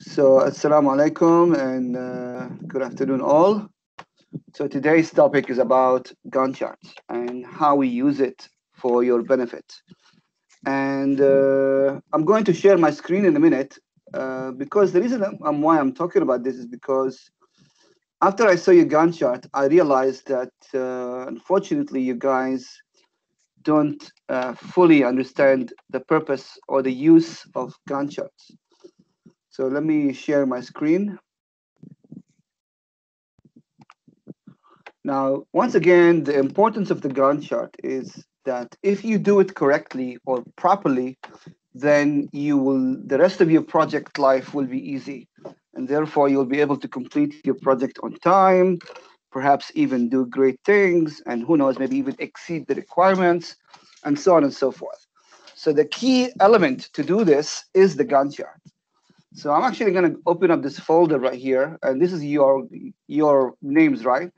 So, assalamu alaikum and uh, good afternoon, all. So, today's topic is about Gantt charts and how we use it for your benefit. And uh, I'm going to share my screen in a minute uh, because the reason I'm, why I'm talking about this is because after I saw your Gantt chart, I realized that uh, unfortunately, you guys don't uh, fully understand the purpose or the use of Gantt charts. So let me share my screen. Now, once again, the importance of the Gantt chart is that if you do it correctly or properly, then you will the rest of your project life will be easy. And therefore you'll be able to complete your project on time, perhaps even do great things, and who knows, maybe even exceed the requirements, and so on and so forth. So the key element to do this is the Gantt chart. So I'm actually going to open up this folder right here, and this is your your names, right?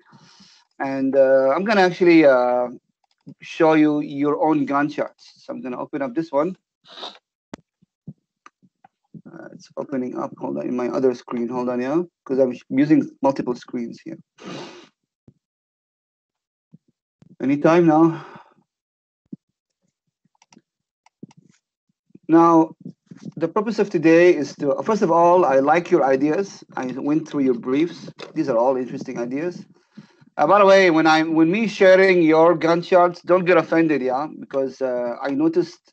And uh, I'm going to actually uh, show you your own Gantt charts. So I'm going to open up this one. Uh, it's opening up. Hold on, in my other screen. Hold on, yeah, because I'm using multiple screens here. Anytime now. Now, the purpose of today is to, first of all, I like your ideas. I went through your briefs. These are all interesting ideas. Uh, by the way, when I'm when me sharing your Gantt charts, don't get offended, yeah, because uh, I noticed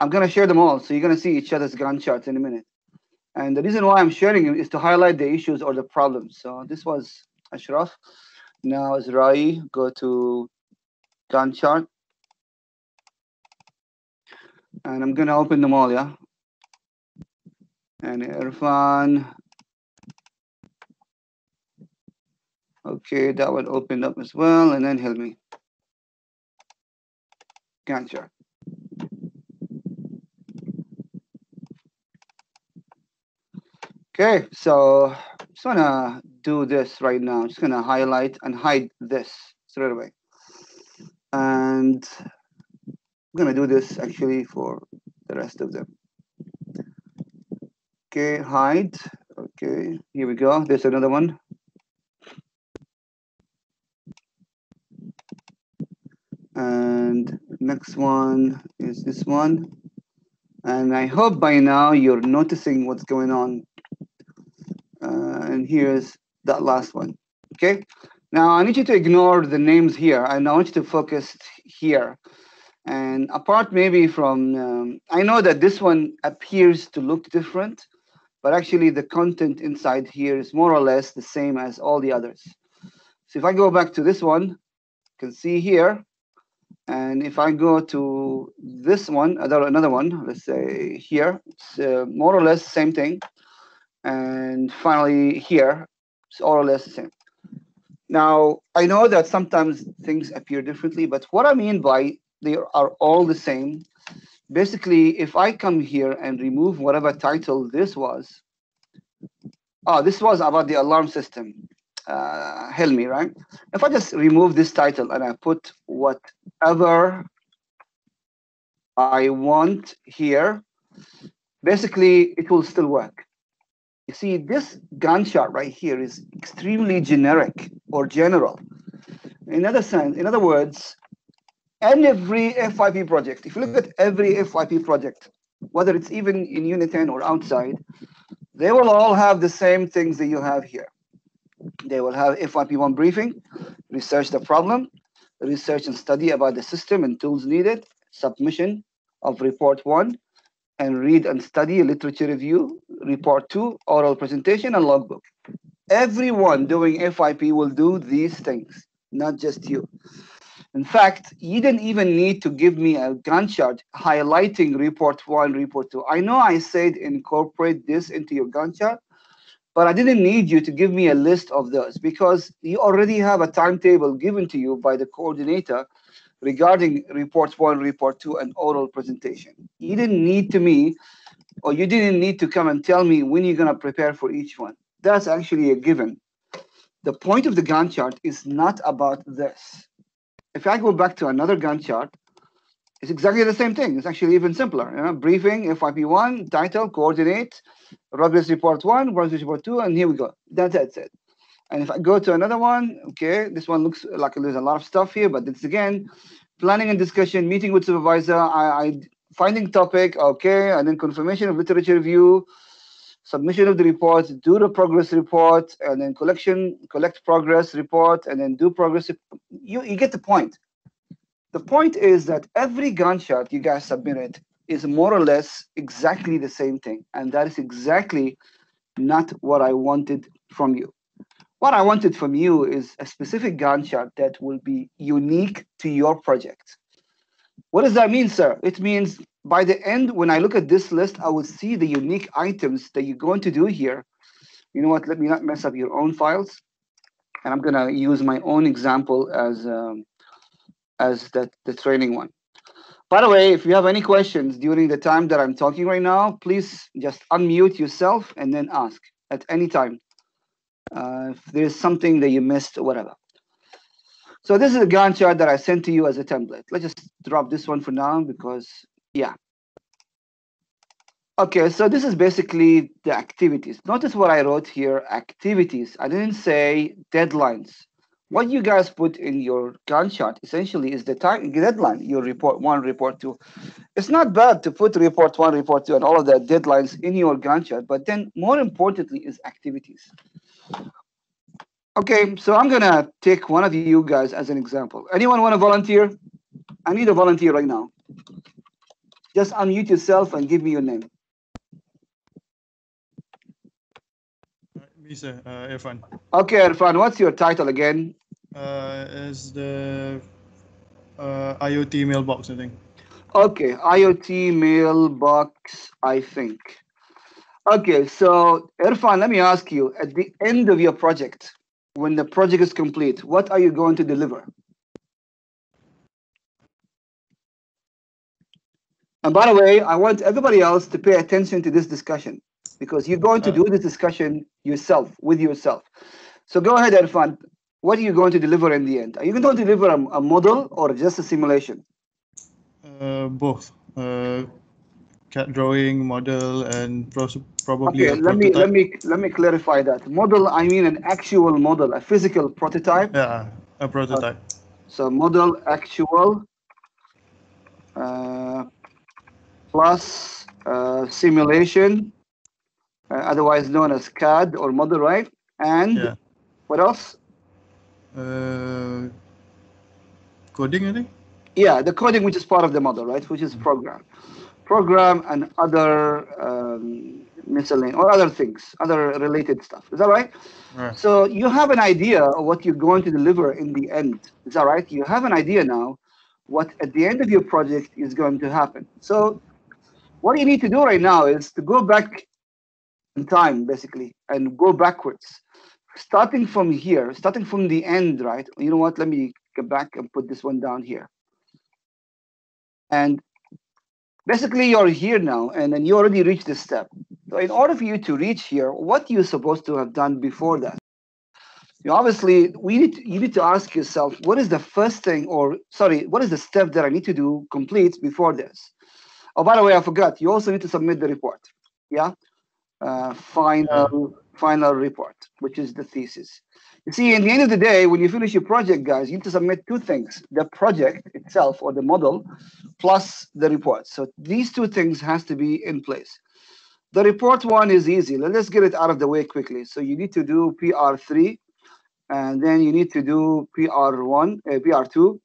I'm gonna share them all, so you're gonna see each other's Gantt charts in a minute. And the reason why I'm sharing them is to highlight the issues or the problems. So this was Ashraf. Now is Rai. Go to Gantt chart. And I'm gonna open them all, yeah and Irfan. Okay, that one opened up as well, and then Hilmi. Gotcha. Okay, so I'm just wanna do this right now. I'm just gonna highlight and hide this straight away. And I'm gonna do this actually for the rest of them. Okay, hide. Okay, here we go. There's another one. And next one is this one. And I hope by now you're noticing what's going on. Uh, and here's that last one. Okay. Now I need you to ignore the names here and I want you to focus here. And apart maybe from, um, I know that this one appears to look different, but actually the content inside here is more or less the same as all the others. So if I go back to this one, you can see here, and if I go to this one, another, one, let's say here, it's uh, more or less the same thing. And finally here, it's more or less the same. Now, I know that sometimes things appear differently, but what I mean by they are all the same basically, if I come here and remove whatever title this was, oh, this was about the alarm system, uh, Helmi, right? If I just remove this title and I put whatever I want here, basically it will still work. You see, this chart right here is extremely generic or general. In other sense, in other words, and every FYP project, if you look at every mm-hmm. FYP project, whether it's even in Uniten or outside, they will all have the same things that you have here. They will have FYP1 briefing, research the problem, research and study about the system and tools needed, submission of report one, and read and study literature review, report two, oral presentation, and logbook. Everyone doing FYP will do these things, not just you. In fact, you didn't even need to give me a Gantt chart highlighting report one, report two. I know I said incorporate this into your Gantt chart, but I didn't need you to give me a list of those because you already have a timetable given to you by the coordinator regarding report one, report two, and oral presentation. You didn't need to me, or you didn't need to come and tell me when you're gonna prepare for each one. That's actually a given. The point of the Gantt chart is not about this if I go back to another Gantt chart, It's exactly the same thing. It's actually even simpler. You know, briefing, FYP1, title, coordinate, progress report one, progress report two, and here we go. That's, that's it. And if I go to another one, okay, this one looks like there's a lot of stuff here, but it's again, planning and discussion, meeting with supervisor, I, I finding topic, okay, and then confirmation of literature review, submission of the report, do the progress report, and then collection, collect progress report, and then do progress. You, you get the point. The point is that every Gantt chart you guys submitted is more or less exactly the same thing. And that is exactly not what I wanted from you. What I wanted from you is a specific Gantt chart that will be unique to your project. What does that mean, sir? It means by the end, when I look at this list, I will see the unique items that you're going to do here. You know what? Let me not mess up your own files. And I'm going to use my own example as um, as that the training one. By the way, if you have any questions during the time that I'm talking right now, please just unmute yourself and then ask at any time. Uh, if there's something that you missed or whatever. So this is a Gantt chart that I sent to you as a template. Let's just drop this one for now because, yeah. Okay, so this is basically the activities. Notice what I wrote here, activities. I didn't say deadlines what you guys put in your Gantt chart essentially is the time deadline, your report one, report two. It's not bad to put report one, report two, and all of the deadlines in your Gantt chart, but then more importantly is activities. Okay, so I'm gonna take one of you guys as an example. Anyone want to volunteer? I need a volunteer right now. Just unmute yourself and give me your name. Me, sir, uh, Irfan. Okay, Irfan, what's your title again? Uh, is the uh, IoT mailbox, I think. Okay, IoT mailbox, I think. Okay, so Irfan, let me ask you, at the end of your project, when the project is complete, what are you going to deliver? And by the way, I want everybody else to pay attention to this discussion because you're going to Uh. do this discussion yourself, with yourself. So go ahead, Irfan. What are you going to deliver in the end? Are you going to deliver a, a model or just a simulation? Uh, both. Uh, CAD drawing, model, and probably Okay, let me let me let me clarify that. Model, I mean an actual model, a physical prototype. Yeah, a prototype. So model actual uh, plus uh, simulation, uh, otherwise known as CAD or model, right? And Yeah. what else? Uh, coding, I think. Yeah, the coding which is part of the model, right? Which is program, program and other um, miscellaneous or other things, other related stuff. Is that right? Right. So you have an idea of what you're going to deliver in the end. Is that right? You have an idea now what at the end of your project is going to happen. So what you need to do right now is to go back in time, basically, and go backwards. Starting from here, starting from the end, right? You know what? Let me go back and put this one down here. And basically you're here now and then you already reached this step. So in order for you to reach here, what you're supposed to have done before that? You know, obviously, we need to, you need to ask yourself, what is the first thing, or sorry, what is the step that I need to do complete before this? Oh, by the way, I forgot. You also need to submit the report. Yeah, uh, final final report, which is the thesis. You see, in the end of the day, when you finish your project, guys, you need to submit two things: the project itself or the model, plus the report. So these two things has to be in place. The report one is easy. Let- Let's get it out of the way quickly. So you need to do PR3, and then you need to do PR1, uh, PR2,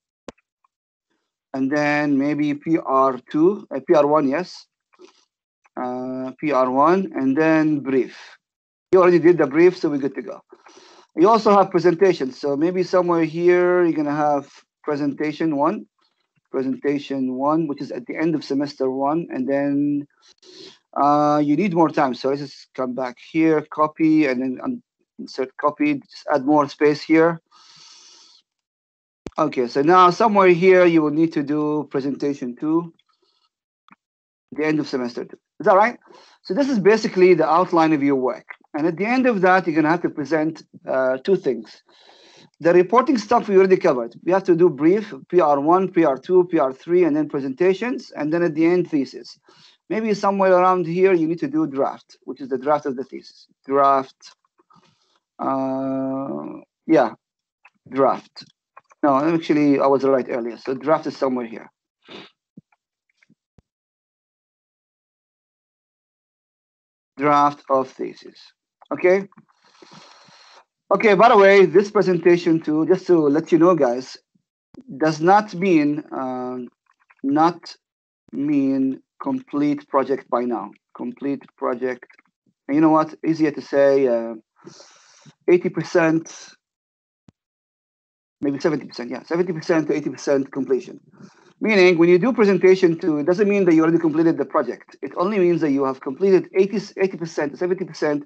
and then maybe PR2, uh, PR1, yes, uh, PR1, and then brief. You already did the brief, so we're good to go. You also have presentations. So maybe somewhere here, you're gonna have presentation one, presentation one, which is at the end of semester one, and then uh, you need more time. So let's just come back here, copy, and then insert copy, just add more space here. Okay, so now somewhere here, you will need to do presentation two, the end of semester two. Is that right? So this is basically the outline of your work. And at the end of that, you're gonna have to present uh, two things. the reporting stuff we already covered. We have to do brief, PR1, PR2, PR3, and then presentations, and then at the end, thesis. Maybe somewhere around here, you need to do draft, which is the draft of the thesis. Draft, uh, yeah, draft. No, actually, I was right earlier. So draft is somewhere here. Draft of thesis. Okay. Okay, by the way, this presentation too, just to let you know, guys, does not mean um, not mean complete project by now. Complete project. And you know what? Easier to say. Uh, 80%, maybe 70%, yeah, 70% to 80% completion. Meaning, when you do presentation two, it doesn't mean that you already completed the project. It only means that you have completed 80, 80% to 70%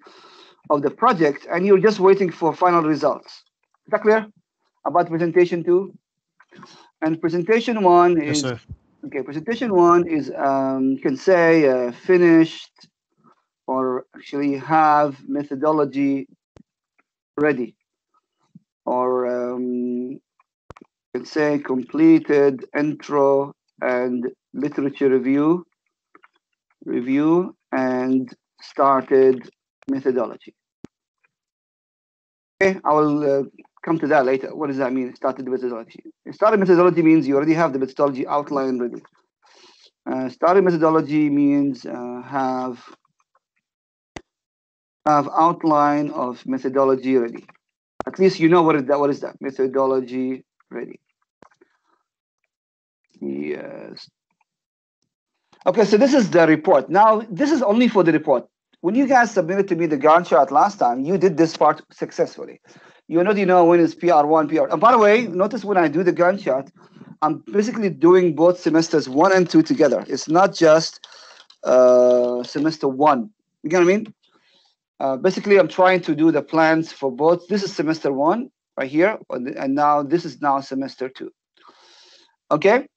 of the project, and you're just waiting for final results. Is that clear about presentation two? And presentation one is sir. okay. Presentation one is um, you can say uh, finished, or actually have methodology ready, or um, you can say completed intro and literature review, review and started methodology. Okay, I will uh, come to that later. What does that mean? Started methodology. Started methodology means you already have the methodology outline ready. Uh, started methodology means uh, have have outline of methodology ready. At least you know what is that. What is that? Methodology ready. Yes. Okay, so this is the report. Now, this is only for the report. When you guys submitted to me the Gantt chart last time, you did this part successfully. You already know when is PR1, PR. And by the way, notice when I do the Gantt chart, I'm basically doing both semesters one and two together. It's not just uh, semester one. You get what I mean? Uh, basically, I'm trying to do the plans for both. This is semester one right here, and now this is now semester two. Okay,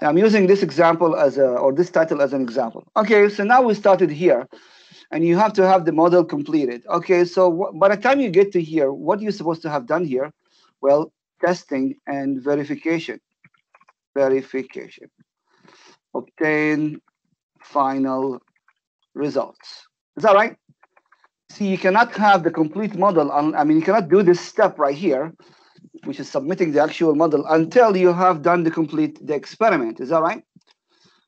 I'm using this example as a or this title as an example. Okay, so now we started here, and you have to have the model completed. Okay, so by the time you get to here, what are you supposed to have done here? Well, testing and verification. Verification. Obtain final results. Is that right? See, you cannot have the complete model. I mean, you cannot do this step right here, which is submitting the actual model until you have done the complete the experiment. Is that right?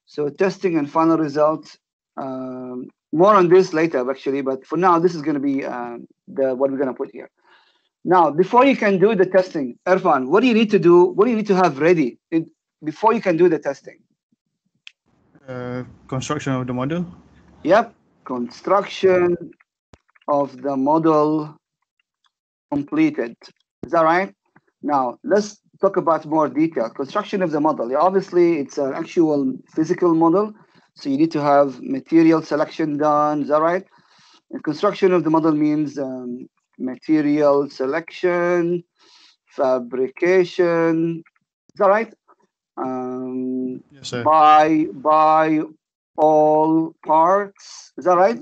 So testing and final results. Um, more on this later, actually, but for now, this is going to be um, the what we're going to put here. Now, before you can do the testing, Irfan, what do you need to do? What do you need to have ready it, before you can do the testing? Uh, construction of the model. Yep, construction of the model completed. Is that right? Now, let's talk about more detail. Construction of the model. Obviously, it's an actual physical model, so you need to have material selection done. Is that right? And construction of the model means um, material selection, fabrication. Is that right? Um, Yes, sir. buy buy all parts. Is that right?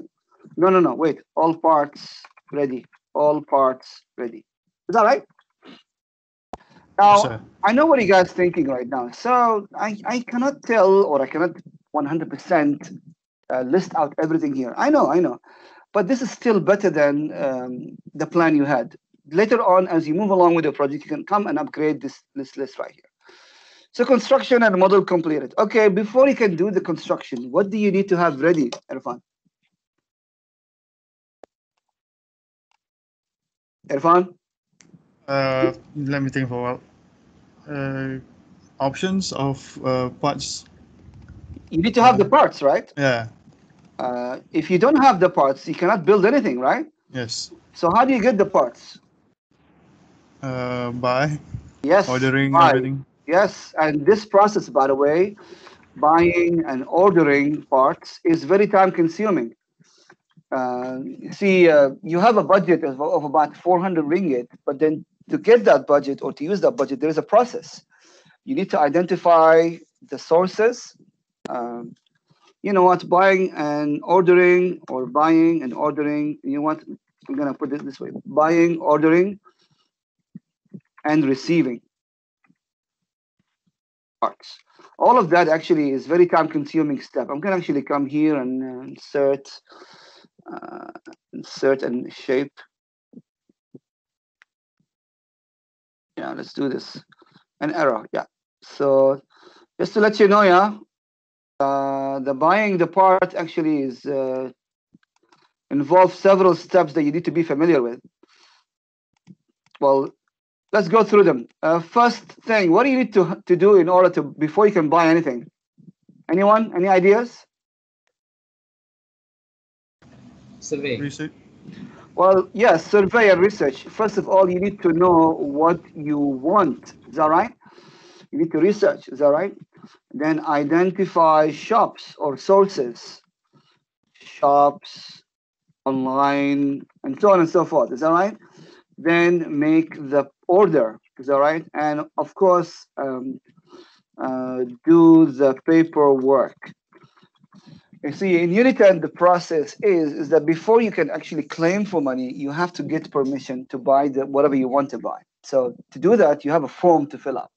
No, no, no. Wait. All parts ready. All parts ready. Is that right? Now, Yes. I know what you guys thinking right now. So I, I cannot tell or I cannot 100% uh, list out everything here. I know, I know. But this is still better than um, the plan you had. Later on, as you move along with the project, you can come and upgrade this, this list right here. So construction and model completed. Okay, before you can do the construction, what do you need to have ready, Irfan? Irfan? Uh, let me think for a while. Uh, options of uh, parts. You need to have the parts, right? Yeah. Uh, if you don't have the parts, you cannot build anything, right? Yes. So how do you get the parts? Uh, buy, Yes, ordering, buy. everything. Yes, and this process, by the way, buying and ordering parts is very time consuming. Uh, see, uh, you have a budget of, of about 400 ringgit, but then to get that budget or to use that budget, there is a process. You need to identify the sources. Um, you know what, buying and ordering or buying and ordering, you want, I'm gonna put it this way, buying, ordering, and receiving. All of that actually is very time consuming step. I'm gonna actually come here and uh, insert, uh, insert and shape. Yeah, let's do this. An error, yeah. So just to let you know, yeah, uh, the buying the part actually is uh, involves several steps that you need to be familiar with. Well, let's go through them. Uh, first thing, what do you need to, to do in order to, before you can buy anything? Anyone? Any ideas? Survey. Research. Well, yes, survey and research. First of all, you need to know what you want. Is that right? You need to research. Is that right? Then identify shops or sources, shops, online, and so on and so forth. Is that right? Then make the order. Is that right? And of course, um, uh, do the paperwork. You see, in Uniten, the process is, is that before you can actually claim for money, you have to get permission to buy the, whatever you want to buy. So to do that, you have a form to fill out.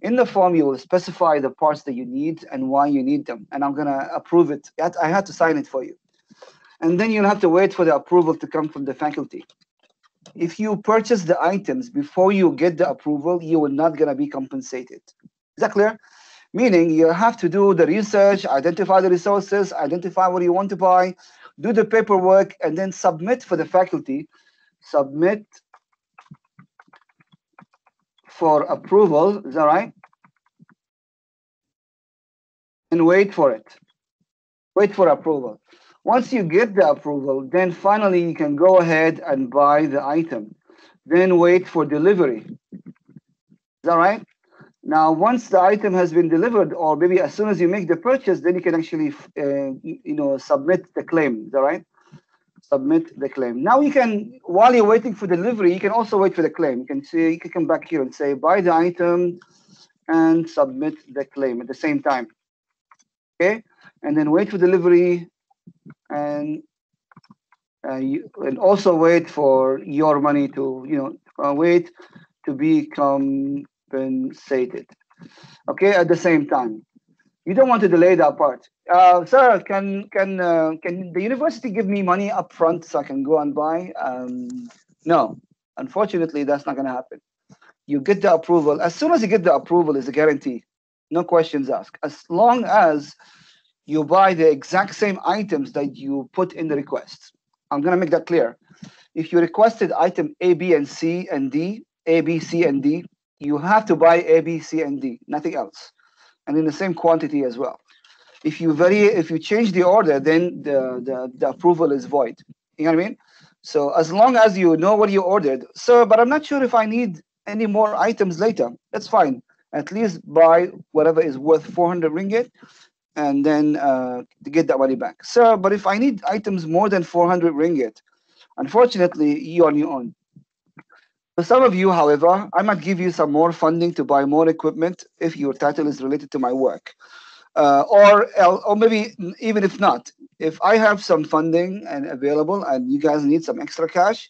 In the form, you will specify the parts that you need and why you need them. And I'm going to approve it. I had to sign it for you. And then you'll have to wait for the approval to come from the faculty. If you purchase the items before you get the approval, you are not going to be compensated. Is that clear? Meaning you have to do the research, identify the resources, identify what you want to buy, do the paperwork, and then submit for the faculty. Submit for approval, is that right? And wait for it. Wait for approval. Once you get the approval, then finally you can go ahead and buy the item. Then wait for delivery. Is that right? Now, once the item has been delivered, or maybe as soon as you make the purchase, then you can actually, uh, you know, submit the claim. Is that right? Submit the claim. Now you can, while you're waiting for delivery, you can also wait for the claim. You can say, you can come back here and say, buy the item and submit the claim at the same time. Okay, and then wait for delivery, and uh, you, and also wait for your money to, you know, uh, wait to be compensated. Okay, at the same time. You don't want to delay that part. Uh, sir, can can uh, can the university give me money up front so I can go and buy? Um, no, unfortunately, that's not going to happen. You get the approval. As soon as you get the approval, is a guarantee. No questions asked. As long as you buy the exact same items that you put in the request. I'm going to make that clear. If you requested item A, B, and C and D, A, B, C, and D, you have to buy A, B, C, and D, nothing else, and in the same quantity as well. If you vary, if you change the order, then the, the, the approval is void. You know what I mean? So as long as you know what you ordered, sir, but I'm not sure if I need any more items later. That's fine. At least buy whatever is worth 400 ringgit and then uh, to get that money back. Sir, but if I need items more than 400 ringgit, unfortunately, you're on your own. For some of you, however, I might give you some more funding to buy more equipment if your title is related to my work. Uh, or, or maybe even if not, if I have some funding and available and you guys need some extra cash,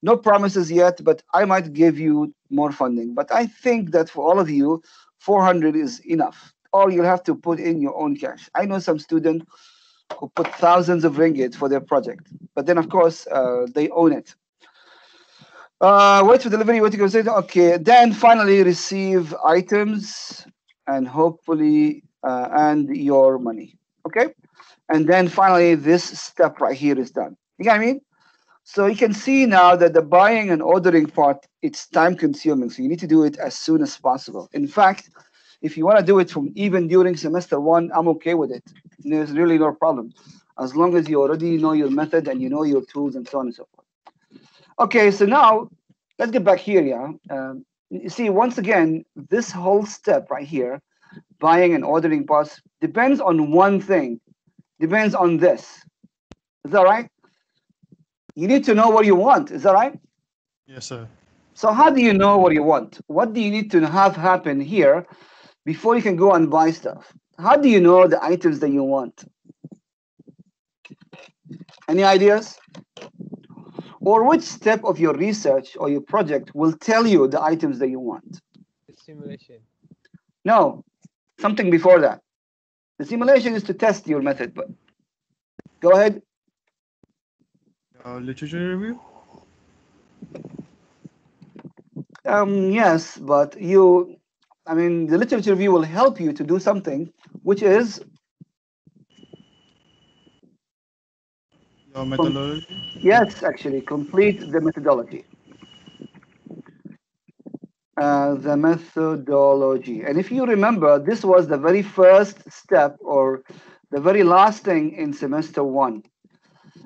no promises yet, but I might give you more funding. But I think that for all of you, 400 is enough, or you'll have to put in your own cash. I know some students who put thousands of ringgit for their project, but then of course uh, they own it. Uh, wait for delivery, what you can say? Okay, then finally receive items and hopefully, uh, and your money. Okay, and then finally, this step right here is done. You get what I mean? So you can see now that the buying and ordering part, it's time consuming. So you need to do it as soon as possible. In fact, if you want to do it from even during semester one, I'm okay with it. There's really no problem. As long as you already know your method and you know your tools and so on and so forth. Okay, so now let's get back here, yeah. Um, you see, once again, this whole step right here, buying and ordering parts, depends on one thing. Depends on this. Is that right? You need to know what you want. Is that right? Yes, sir. So how do you know what you want? What do you need to have happen here before you can go and buy stuff? How do you know the items that you want? Any ideas? Or which step of your research or your project will tell you the items that you want? The simulation. No, something before that. The simulation is to test your method, but go ahead. Uh, literature review. Um, yes, but you, I mean, the literature review will help you to do something, which is Your methodology. Yes, actually, complete the methodology. Uh, the methodology. And if you remember, this was the very first step or the very last thing in semester one.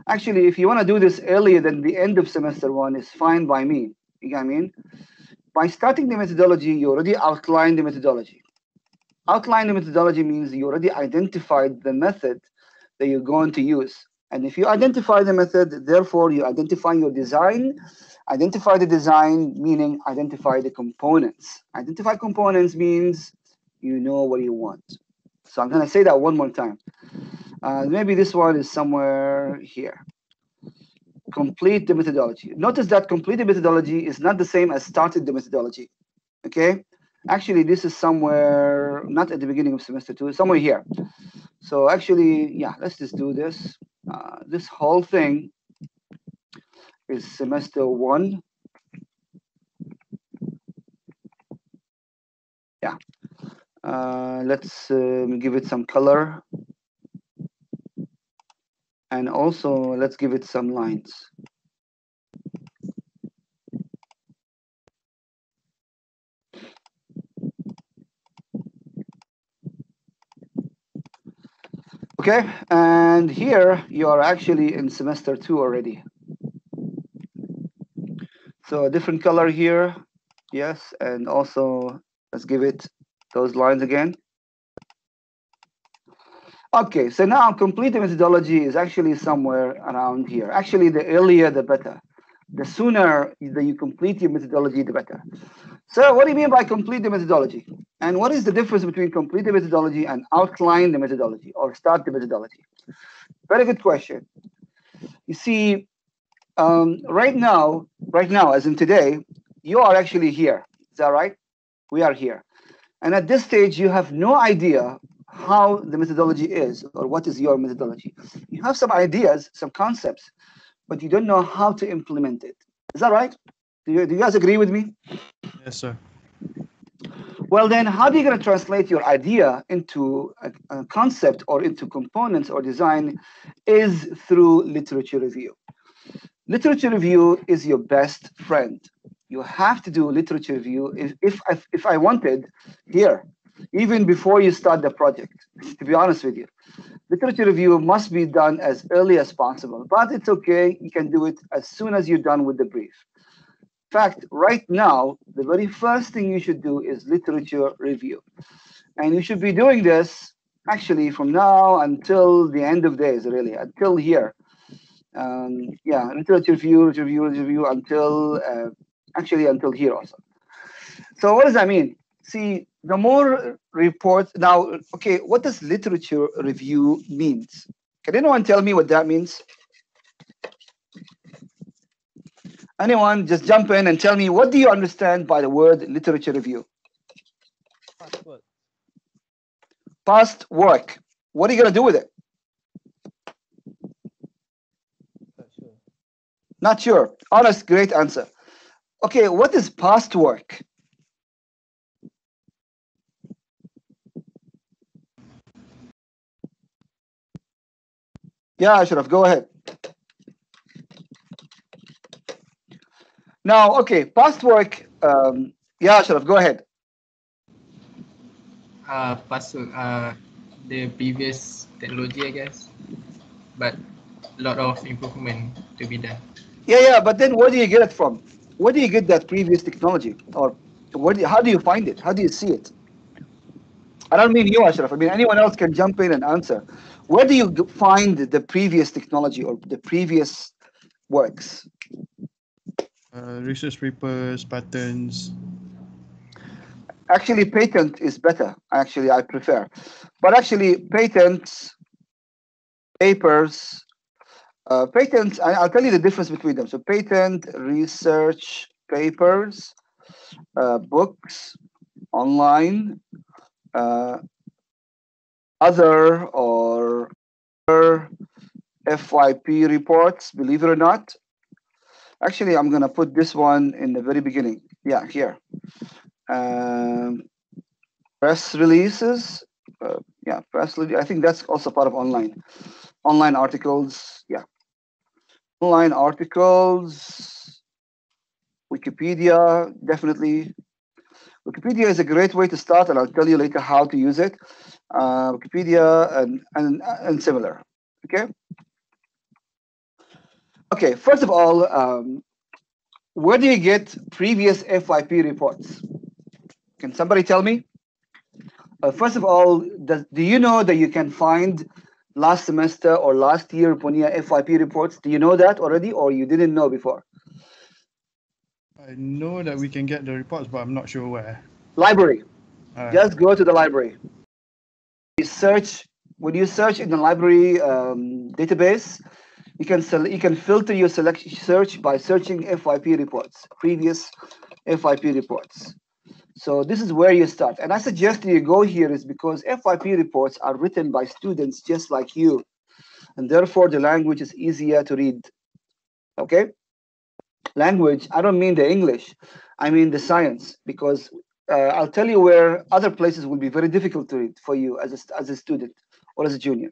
Actually, if you want to do this earlier than the end of semester one, is fine by me. You know what I mean? By starting the methodology, you already outlined the methodology. Outline the methodology means you already identified the method that you're going to use. And if you identify the method, therefore you identify your design. Identify the design, meaning identify the components. Identify components means you know what you want. So I'm going to say that one more time. Uh, maybe this one is somewhere here. Complete the methodology. Notice that complete the methodology is not the same as started the methodology. Okay? Actually, this is somewhere, not at the beginning of semester two, somewhere here. So actually, yeah, let's just do this. Uh, this whole thing is semester one. Yeah. Uh, let's um, give it some color. And also, let's give it some lines. Okay, and here you are actually in semester two already. So a different color here, yes, and also let's give it those lines again. Okay, so now complete methodology is actually somewhere around here. Actually, the earlier the better. The sooner that you complete your methodology, the better. So what do you mean by complete the methodology? And what is the difference between complete the methodology and outline the methodology or start the methodology? Very good question. You see, um, right now, right now, as in today, you are actually here. Is that right? We are here. And at this stage, you have no idea how the methodology is or what is your methodology. You have some ideas, some concepts, but you don't know how to implement it. Is that right? Do you, do you guys agree with me? Yes, sir. Well, then, how are you going to translate your idea into a, a, concept or into components or design is through literature review. Literature review is your best friend. You have to do literature review. If, if, if, if I wanted, here, even before you start the project, to be honest with you. Literature review must be done as early as possible, but it's okay. You can do it as soon as you're done with the brief. Fact, right now, the very first thing you should do is literature review. And you should be doing this actually from now until the end of days, really, until here. Um, yeah, literature review, review, review until, uh, actually until here also. So what does that mean? See, the more reports, now, okay, what does literature review means? Can anyone tell me what that means? Anyone just jump in and tell me what do you understand by the word literature review? Past work. Past work. What are you going to do with it? Not sure. Not sure. Honest, great answer. Okay, what is past work? Yeah, Ashraf, go ahead. Now, okay, past work. Um, yeah, Ashraf, go ahead. Uh, past work, uh, the previous technology, I guess. But a lot of improvement to be done. Yeah, yeah, but then where do you get it from? Where do you get that previous technology? Or where do you, how do you find it? How do you see it? I don't mean you, Ashraf. I mean anyone else can jump in and answer. Where do you find the previous technology or the previous works? Uh, research papers, patents? Actually, patent is better. Actually, I prefer. But actually, patents, papers, Uh, patents, I, I'll tell you the difference between them. So patent, research papers, uh, books, online, uh, other or FYP reports, believe it or not. Actually, I'm gonna put this one in the very beginning. Yeah, here. Um, press releases. Uh, yeah, press release. I think that's also part of online. Online articles. Yeah. Online articles. Wikipedia, definitely. Wikipedia is a great way to start, and I'll tell you later how to use it. Uh, Wikipedia and, and, and similar. Okay. Okay, first of all, um, where do you get previous FYP reports? Can somebody tell me? Uh, first of all, does, do you know that you can find last semester or last year Ponia FYP reports? Do you know that already or you didn't know before? I know that we can get the reports, but I'm not sure where. Library. Just go to the library. You search, when you search in the library um, database, you can you can filter your selection search by searching FYP reports, previous FYP reports. So this is where you start. And I suggest you go here is because FYP reports are written by students just like you. And therefore the language is easier to read. Okay? Language, I don't mean the English. I mean the science because uh, I'll tell you where other places will be very difficult to read for you as a, as a student or as a junior.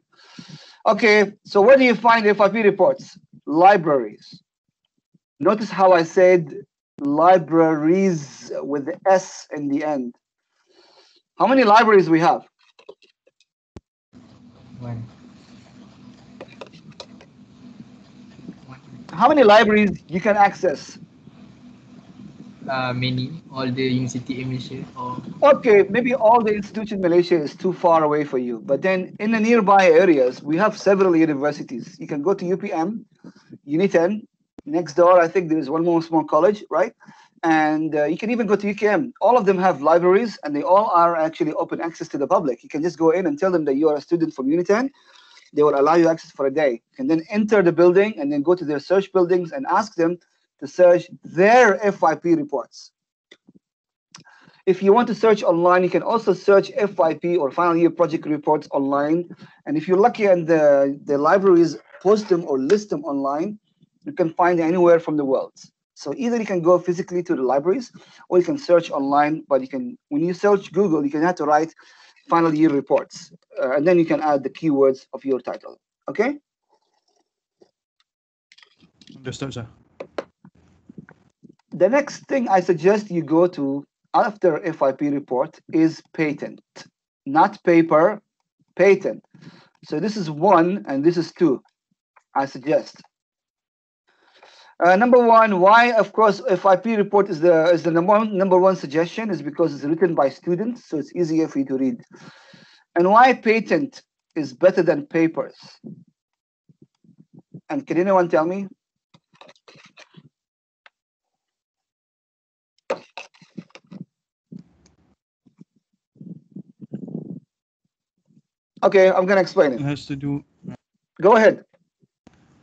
Okay, so where do you find FYP reports? Libraries. Notice how I said libraries with the S in the end. How many libraries we have? One. One. How many libraries you can access? Uh, many, all the university in Malaysia or Okay, maybe all the institutions in Malaysia is too far away for you. But then in the nearby areas, we have several universities. You can go to UPM, Uniten. Next door, I think there is one more small college, right? And uh, you can even go to UKM. All of them have libraries and they all are actually open access to the public. You can just go in and tell them that you are a student from Uniten. They will allow you access for a day. You can then enter the building and then go to their search buildings and ask them to search their FYP reports. If you want to search online, you can also search FYP or final year project reports online. And if you're lucky and the, the libraries post them or list them online, you can find anywhere from the world. So either you can go physically to the libraries or you can search online, but you can, when you search Google, you can have to write final year reports. Uh, and then you can add the keywords of your title. Okay? Understood, sir. The next thing I suggest you go to after FYP report is patent, not paper, patent. So this is one and this is two, I suggest. Uh, number one, why, of course, FYP report is the is the number one, number one suggestion is because it's written by students, so it's easier for you to read. And why patent is better than papers? And can anyone tell me? Okay, I'm gonna explain It it. has to do. Go ahead.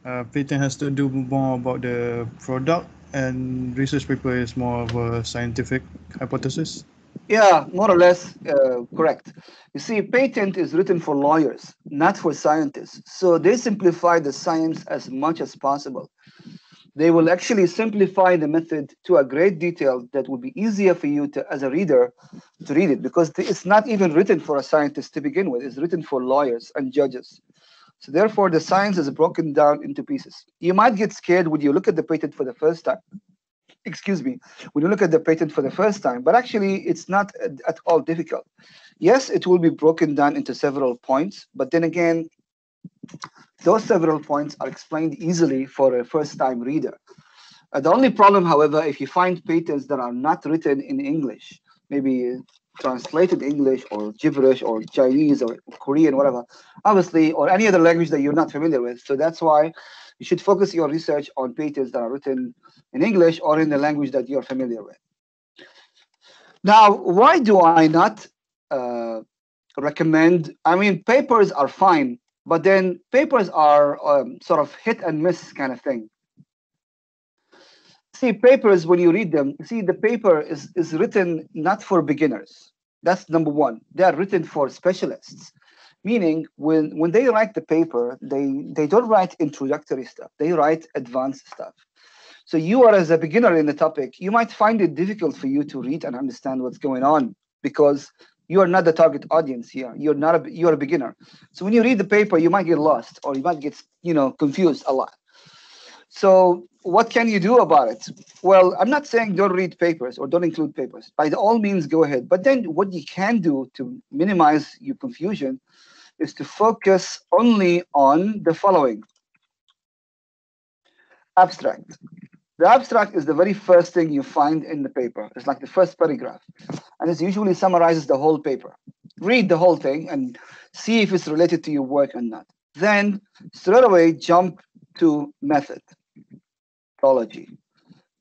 Uh, patent has to do more about the product, and research paper is more of a scientific hypothesis. Yeah, more or less uh, correct. You see, patent is written for lawyers, not for scientists. So they simplify the science as much as possible. They will actually simplify the method to a great detail that will be easier for you to, as a reader, to read it because it's not even written for a scientist to begin with. It's written for lawyers and judges. So therefore, the science is broken down into pieces. You might get scared when you look at the patent for the first time. Excuse me, when you look at the patent for the first time, but actually it's not at, at all difficult. Yes, it will be broken down into several points, but then again, those several points are explained easily for a first-time reader. Uh, the only problem, however, if you find patents that are not written in English, maybe translated English or gibberish or Chinese or Korean, whatever, obviously, or any other language that you're not familiar with. So that's why you should focus your research on patents that are written in English or in the language that you're familiar with. Now, why do I not uh, recommend? I mean, papers are fine, but then papers are um, sort of hit and miss kind of thing. See, papers, when you read them, see, the paper is, is written not for beginners. That's number one. They are written for specialists. Meaning, when, when they write the paper, they, they don't write introductory stuff, they write advanced stuff. So you are as a beginner in the topic, you might find it difficult for you to read and understand what's going on because you are not the target audience here. You're not a you're a beginner. So when you read the paper, you might get lost or you might get you know confused a lot. So what can you do about it? Well, I'm not saying don't read papers or don't include papers. By all means, go ahead. But then what you can do to minimize your confusion is to focus only on the following. Abstract. The abstract is the very first thing you find in the paper. It's like the first paragraph. And it usually summarizes the whole paper. Read the whole thing and see if it's related to your work or not. Then straight away jump to methodology.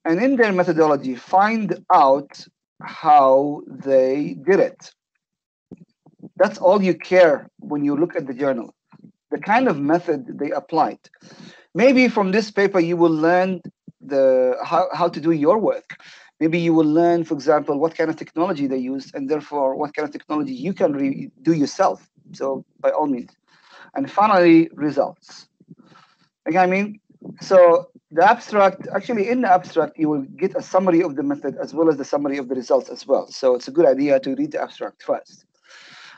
And in their methodology, find out how they did it. That's all you care when you look at the journal, the kind of method they applied. Maybe from this paper, you will learn the how, how to do your work. Maybe you will learn, for example, what kind of technology they use, and therefore what kind of technology you can re- do yourself. So by all means. And finally, results. Like I mean, so the abstract, actually in the abstract, you will get a summary of the method as well as the summary of the results as well. So it's a good idea to read the abstract first.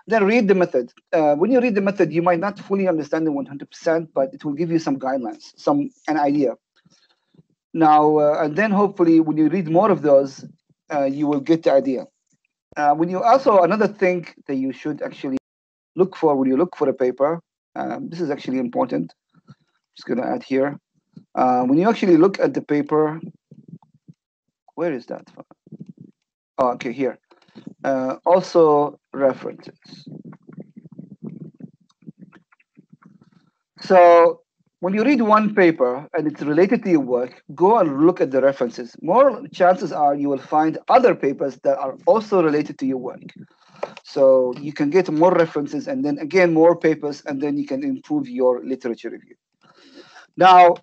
Then read the method. Uh, when you read the method, you might not fully understand it 100%, but it will give you some guidelines, some an idea. Now, uh, and then hopefully when you read more of those, uh, you will get the idea. Uh, when you also, another thing that you should actually look for when you look for a paper, um, this is actually important. Just gonna add here. Uh, when you actually look at the paper, where is that? Oh, okay, here. Uh, also references. So when you read one paper and it's related to your work, go and look at the references. More chances are you will find other papers that are also related to your work. So you can get more references and then again more papers, and then you can improve your literature review. Now,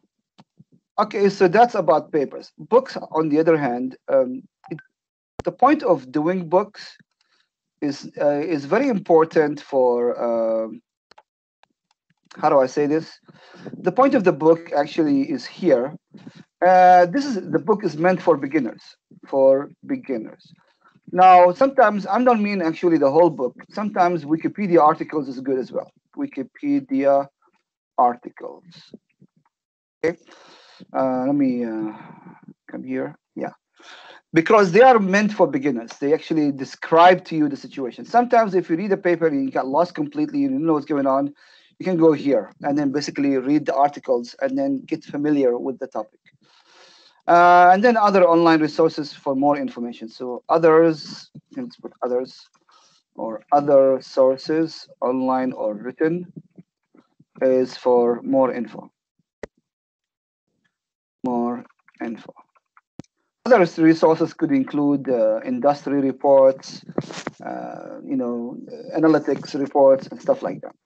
okay, so that's about papers. Books, on the other hand, um, it, the point of doing books is uh, is very important for. Uh, how do I say this? The point of the book actually is here. Uh, this is the book is meant for beginners, for beginners. Now, sometimes I don't mean actually the whole book. Sometimes Wikipedia articles is good as well. Wikipedia articles. Okay, uh, let me uh, come here. Yeah, because they are meant for beginners. They actually describe to you the situation. Sometimes, if you read a paper and you got lost completely, you don't know what's going on, you can go here and then basically read the articles and then get familiar with the topic. Uh, and then other online resources for more information. So others, let's put others, or other sources, online or written, is for more info. More info. Other resources could include uh, industry reports, uh, you know, analytics reports and stuff like that.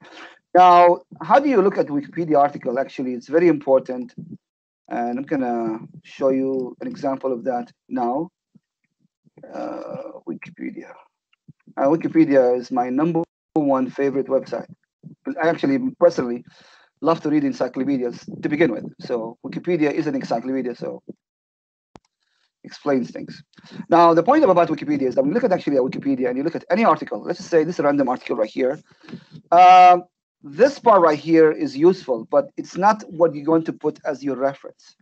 Now, how do you look at Wikipedia article? Actually, it's very important. And I'm gonna show you an example of that now. Uh, Wikipedia. Uh, Wikipedia is my number one favorite website. I actually personally love to read encyclopedias to begin with. So Wikipedia is an encyclopedia, so explains things. Now, the point about Wikipedia is that when you look at actually at Wikipedia and you look at any article, let's say this random article right here, um, this part right here is useful, but it's not what you're going to put as your reference.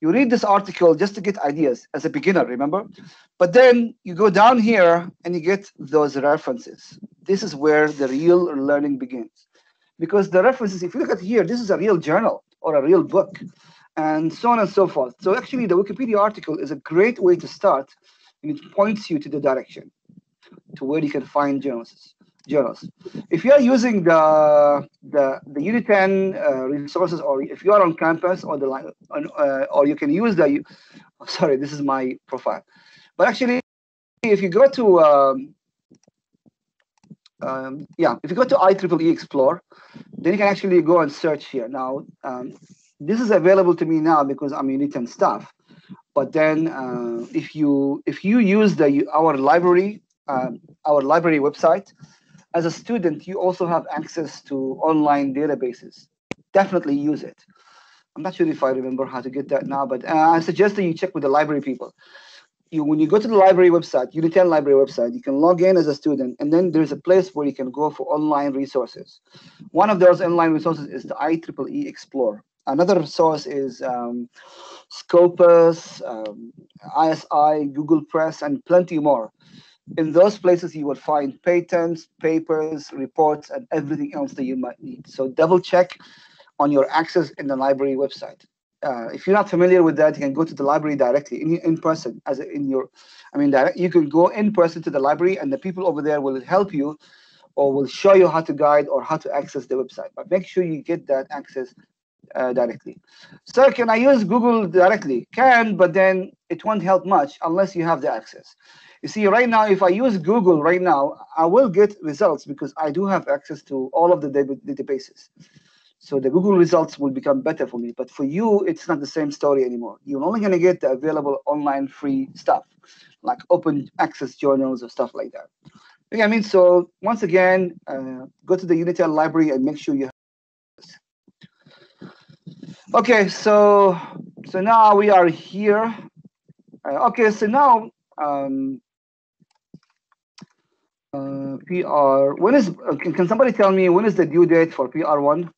You read this article just to get ideas as a beginner, remember? But then you go down here and you get those references. This is where the real learning begins. Because the references, if you look at here, this is a real journal or a real book, and so on and so forth. So actually, the Wikipedia article is a great way to start, and it points you to the direction to where you can find journals journals. If you are using the the the uh, resources, or if you are on campus, or the uh, or you can use the. Sorry, this is my profile, but actually, if you go to um, um, yeah, if you go to IEEE Xplore, then you can actually go and search here. Now, um, this is available to me now because I'm Uniten staff. But then, uh, if you if you use the our library um, our library website, as a student, you also have access to online databases. Definitely use it. I'm not sure if I remember how to get that now, but uh, I suggest that you check with the library people. You, when you go to the library website, Uniten library website, you can log in as a student, and then there's a place where you can go for online resources. One of those online resources is the IEEE Xplore. Another source is um, Scopus, um, ISI, Google Press, and plenty more. In those places, you will find patents, papers, reports, and everything else that you might need. So double check on your access in the library website. Uh, if you're not familiar with that, you can go to the library directly in, in person. As in your, I mean, direct, you can go in person to the library, and the people over there will help you, or will show you how to guide or how to access the website. But make sure you get that access uh, directly. So can I use Google directly? Can, but then it won't help much unless you have the access. You see, right now, if I use Google right now, I will get results because I do have access to all of the databases. So the Google results will become better for me. But for you, it's not the same story anymore. You're only going to get the available online free stuff, like open access journals or stuff like that. I mean, so once again, uh, go to the Uniten library and make sure you have Okay, so so now we are here. Uh, okay, so now um, uh, PR. When is? Uh, can, can somebody tell me when is the due date for PR one?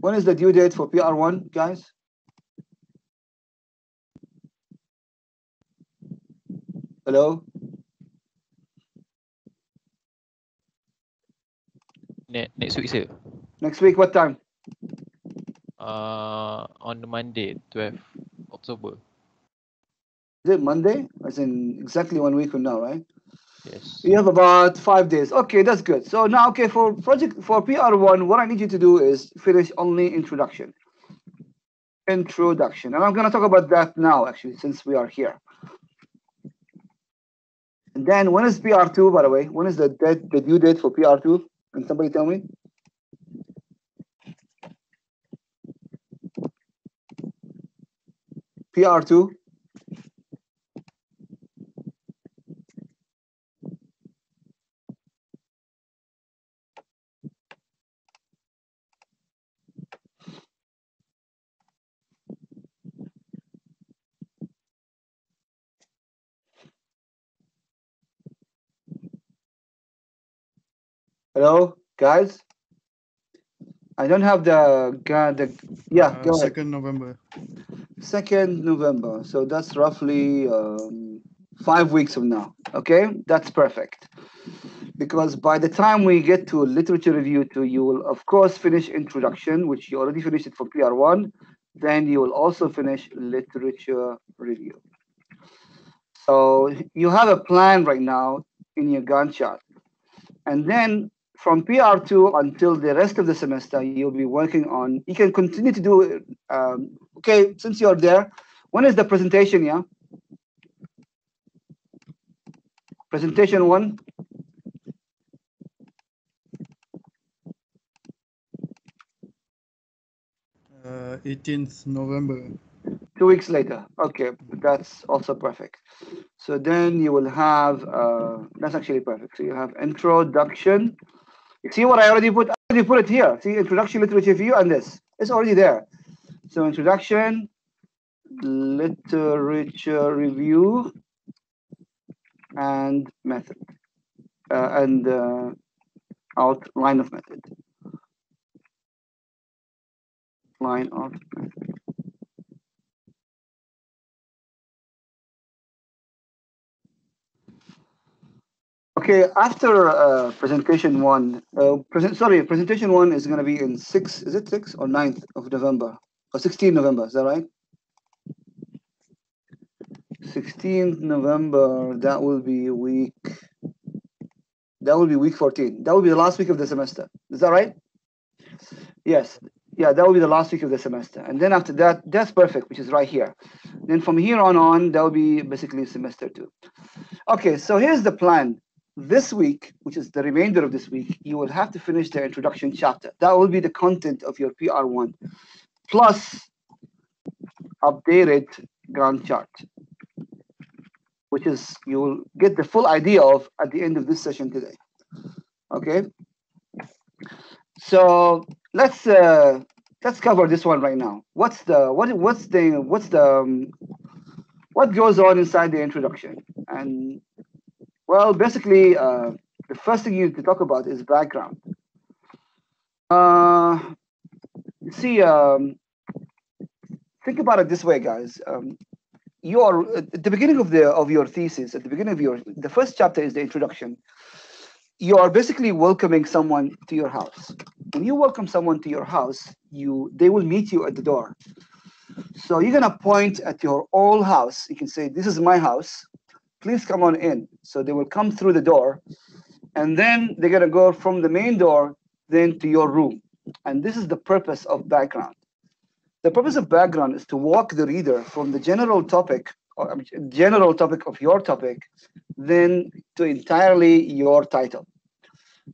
When is the due date for PR one, guys? Hello. Ne- next week, sir. Next week, what time? Uh, on Monday, 12th October. Is it Monday? As in exactly one week from now, right? Yes. You have about five days. Okay, that's good. So now, okay, for project for PR1, what I need you to do is finish only introduction. Introduction. And I'm gonna talk about that now, actually, since we are here. And then when is PR2, by the way? When is the dead the due date for PR2? Can somebody tell me? PR2. Hello, guys. I don't have the the yeah. Uh, go ahead. Second November. Second November. So that's roughly um, five weeks from now. Okay, that's perfect. Because by the time we get to literature review two, you will of course finish introduction, which you already finished it for PR one. Then you will also finish literature review. So you have a plan right now in your Gantt chart. And then from PR2 until the rest of the semester, you'll be working on, you can continue to do, it, um, okay, since you're there, when is the presentation, yeah? Presentation one? Uh, 18th November. Two weeks later. Okay, that's also perfect. So then you will have, uh, that's actually perfect. So you have introduction. See what I already put? I already put it here. See, introduction literature review and this. It's already there. So introduction, literature review, and method, uh, and uh, outline of method. Line of method. Okay, after uh, presentation one, uh, sorry, presentation one is going to be in six. Is it six or 9th of November or 16 November? Is that right? 16th November. That will be week. That will be week 14. That will be the last week of the semester. Is that right? Yes. yeah, that will be the last week of the semester. And then after that, that's perfect, which is right here. Then from here on on, that will be basically semester two. Okay, so here's the plan. This week, which is the remainder of this week, you will have to finish the introduction chapter. That will be the content of your PR1, plus updated Gantt chart, which is you will get the full idea of at the end of this session today. Okay. So let's uh, let's cover this one right now. What's the what what's the what's the um, what goes on inside the introduction? And well, basically, uh, the first thing you need to talk about is background. Uh, you see, um, think about it this way, guys. Um, you are at the beginning of the of your thesis. At the beginning of your the first chapter is the introduction. You are basically welcoming someone to your house. When you welcome someone to your house, you they will meet you at the door. So you're gonna point at your old house. You can say, "This is my house. Please come on in." So they will come through the door, and then they're gonna go from the main door then to your room. And this is the purpose of background. The purpose of background is to walk the reader from the general topic, or I mean, general topic of your topic, then to entirely your title.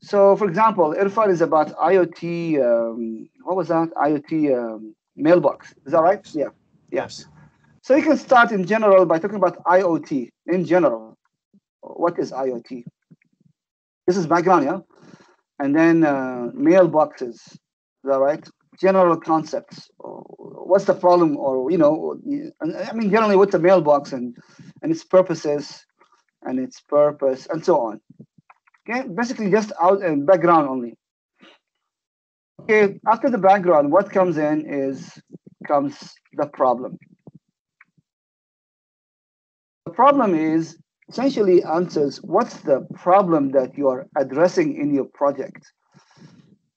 So, for example, Irfan is about IoT. Um, what was that? IoT um, mailbox. Is that right? Yeah. Yes. So you can start in general by talking about IoT in general. What is IoT? This is background, yeah. And then uh, mailboxes. Is that right? General concepts. What's the problem, or you know, I mean, generally, what's a mailbox and and its purposes, and its purpose, and so on. Okay, basically just out and uh, background only. Okay, after the background, what comes in is comes the problem. The problem is essentially answers what's the problem that you are addressing in your project.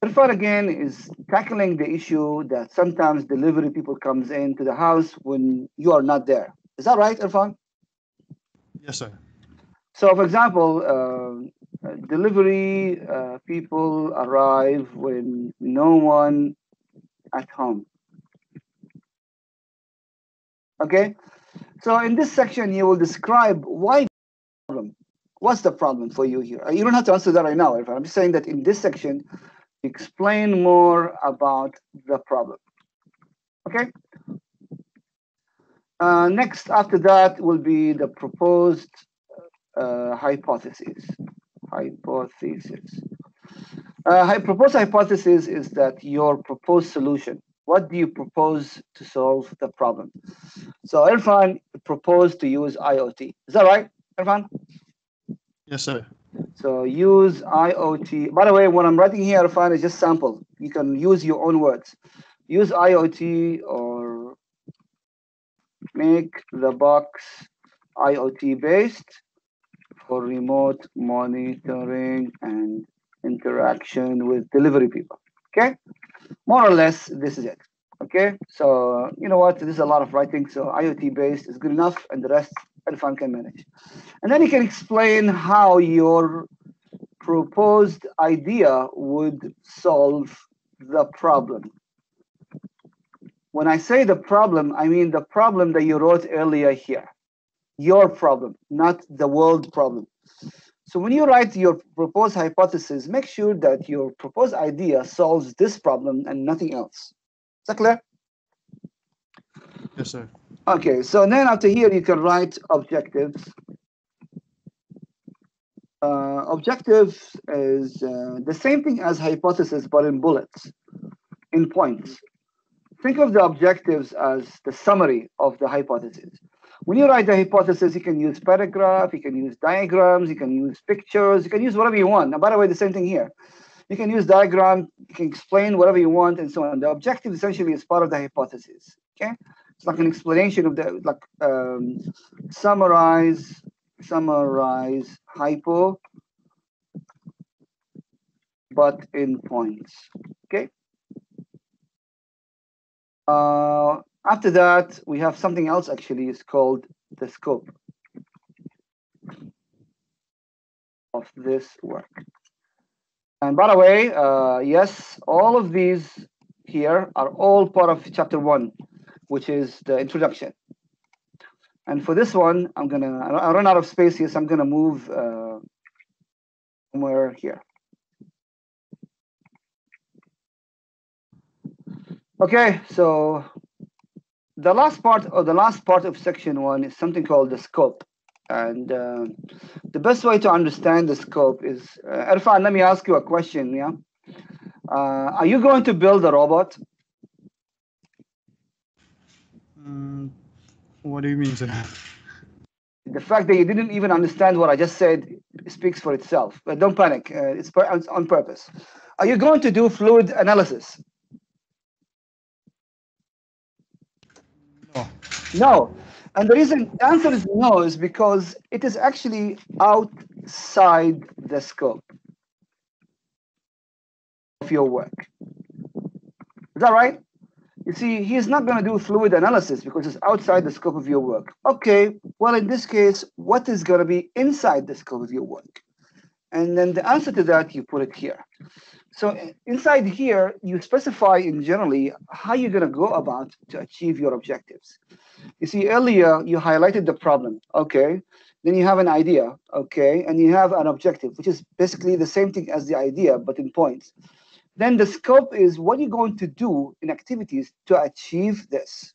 Irfan again is tackling the issue that sometimes delivery people comes into the house when you are not there. Is that right, Irfan? Yes, sir. So, for example, uh, delivery uh, people arrive when no one at home. Okay, so in this section, you will describe why problem. What's the problem for you here? You don't have to answer that right now. I'm just saying that in this section, explain more about the problem. Okay. Uh, next, after that, will be the proposed uh, hypothesis. Hypothesis. Uh, proposed hypothesis is that your proposed solution. What do you propose to solve the problem? So Irfan proposed to use IoT. Is that right, Irfan? Yes, sir. So use IoT. By the way, what I'm writing here, Irfan, is just sample. You can use your own words. Use IoT or make the box IoT based for remote monitoring and interaction with delivery people. Okay, more or less, this is it. Okay, so you know what? This is a lot of writing, so IoT based is good enough, and the rest Irfan can manage. And then you can explain how your proposed idea would solve the problem. When I say the problem, I mean the problem that you wrote earlier here your problem, not the world problem. So when you write your proposed hypothesis, make sure that your proposed idea solves this problem and nothing else. Is that clear? Yes, sir. Okay, so then after here, you can write objectives. Uh, objectives is uh, the same thing as hypothesis, but in bullets, in points. Think of the objectives as the summary of the hypothesis. When you write the hypothesis, you can use paragraph, you can use diagrams, you can use pictures, you can use whatever you want. Now, by the way, the same thing here. You can use diagram, you can explain whatever you want, and so on. The objective essentially is part of the hypothesis. Okay, it's like an explanation of the like um, summarize, summarize hypo, but in points. Okay. Uh, after that, we have something else actually, it's called the scope of this work. And by the way, uh, yes, all of these here are all part of chapter one, which is the introduction. And for this one, I'm gonna, I run out of space here, so I'm gonna move uh, somewhere here. Okay, so the last part or the last part of section one is something called the scope. And uh, the best way to understand the scope is, uh, Irfan, let me ask you a question, yeah? Uh, are you going to build a robot? Mm, what do you mean, sir? The fact that you didn't even understand what I just said speaks for itself. But don't panic, uh, it's, per- it's on purpose. Are you going to do fluid analysis? No. No. And the reason the answer is no is because it is actually outside the scope of your work. Is that right? You see, he's not going to do fluid analysis because it's outside the scope of your work. Okay, well, in this case, what is going to be inside the scope of your work? And then the answer to that, you put it here. So inside here, you specify in generally how you're going to go about to achieve your objectives. You see, earlier you highlighted the problem. Okay. Then you have an idea. Okay. And you have an objective, which is basically the same thing as the idea, but in points. Then the scope is what you're going to do in activities to achieve this.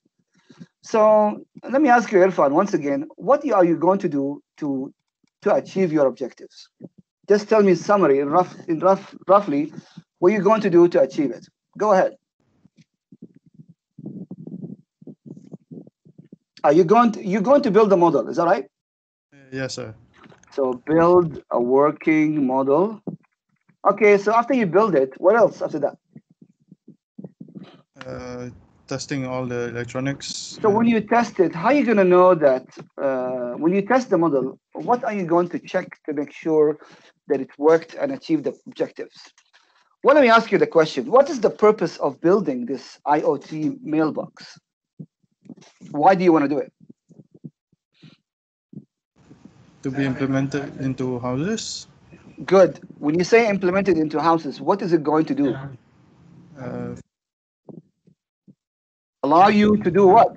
So let me ask you, Irfan, once again, what are you going to do to to achieve your objectives? Just tell me summary in rough in rough roughly what you're going to do to achieve it. Go ahead. Are you going to you're going to build a model? Is that right? Yes, sir. So build a working model. Okay, so after you build it, what else after that? Uh, testing all the electronics. So when you test it, how are you going to know that uh, when you test the model, what are you going to check to make sure that it worked and achieved the objectives? Well, let me ask you the question. What is the purpose of building this IoT mailbox? Why do you want to do it? to be implemented into houses. Good. When you say implemented into houses, what is it going to do? Uh, Allow you to do what?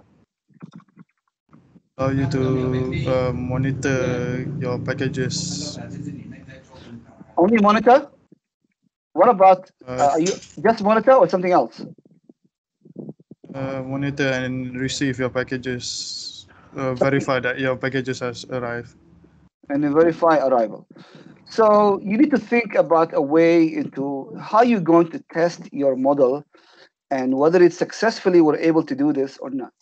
allow you to uh, monitor your packages. Only monitor? What about, uh, Uh, are you just monitor or something else? uh, monitor and receive your packages. Uh, verify that your packages has arrived. and then verify arrival. So you need to think about a way into how you're going to test your model and whether it successfully were able to do this or not.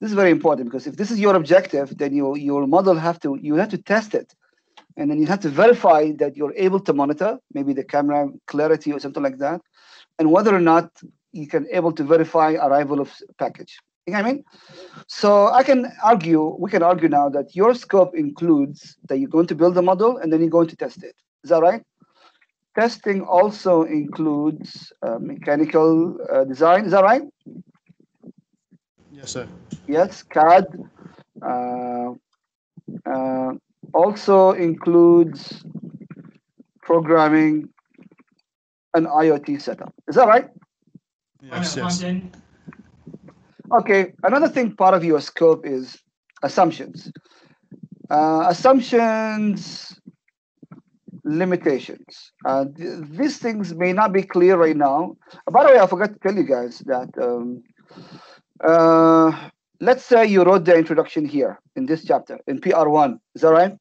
This is very important because if this is your objective, then your your model have to you have to test it, and then you have to verify that you're able to monitor maybe the camera clarity or something like that, and whether or not you can able to verify arrival of package. You know what I mean? So I can argue, we can argue now that your scope includes that you're going to build a model and then you're going to test it. Is that right? Testing also includes uh, mechanical uh, design. Is that right? Yes, sir. Yes, CAD. Uh, uh, also includes programming an IoT setup. Is that right? Yes, yes. Okay, another thing part of your scope is assumptions. Uh, assumptions, limitations. Uh, th- these things may not be clear right now. By the way, I forgot to tell you guys that um, uh, let's say you wrote the introduction here in this chapter in PR1. Is that right?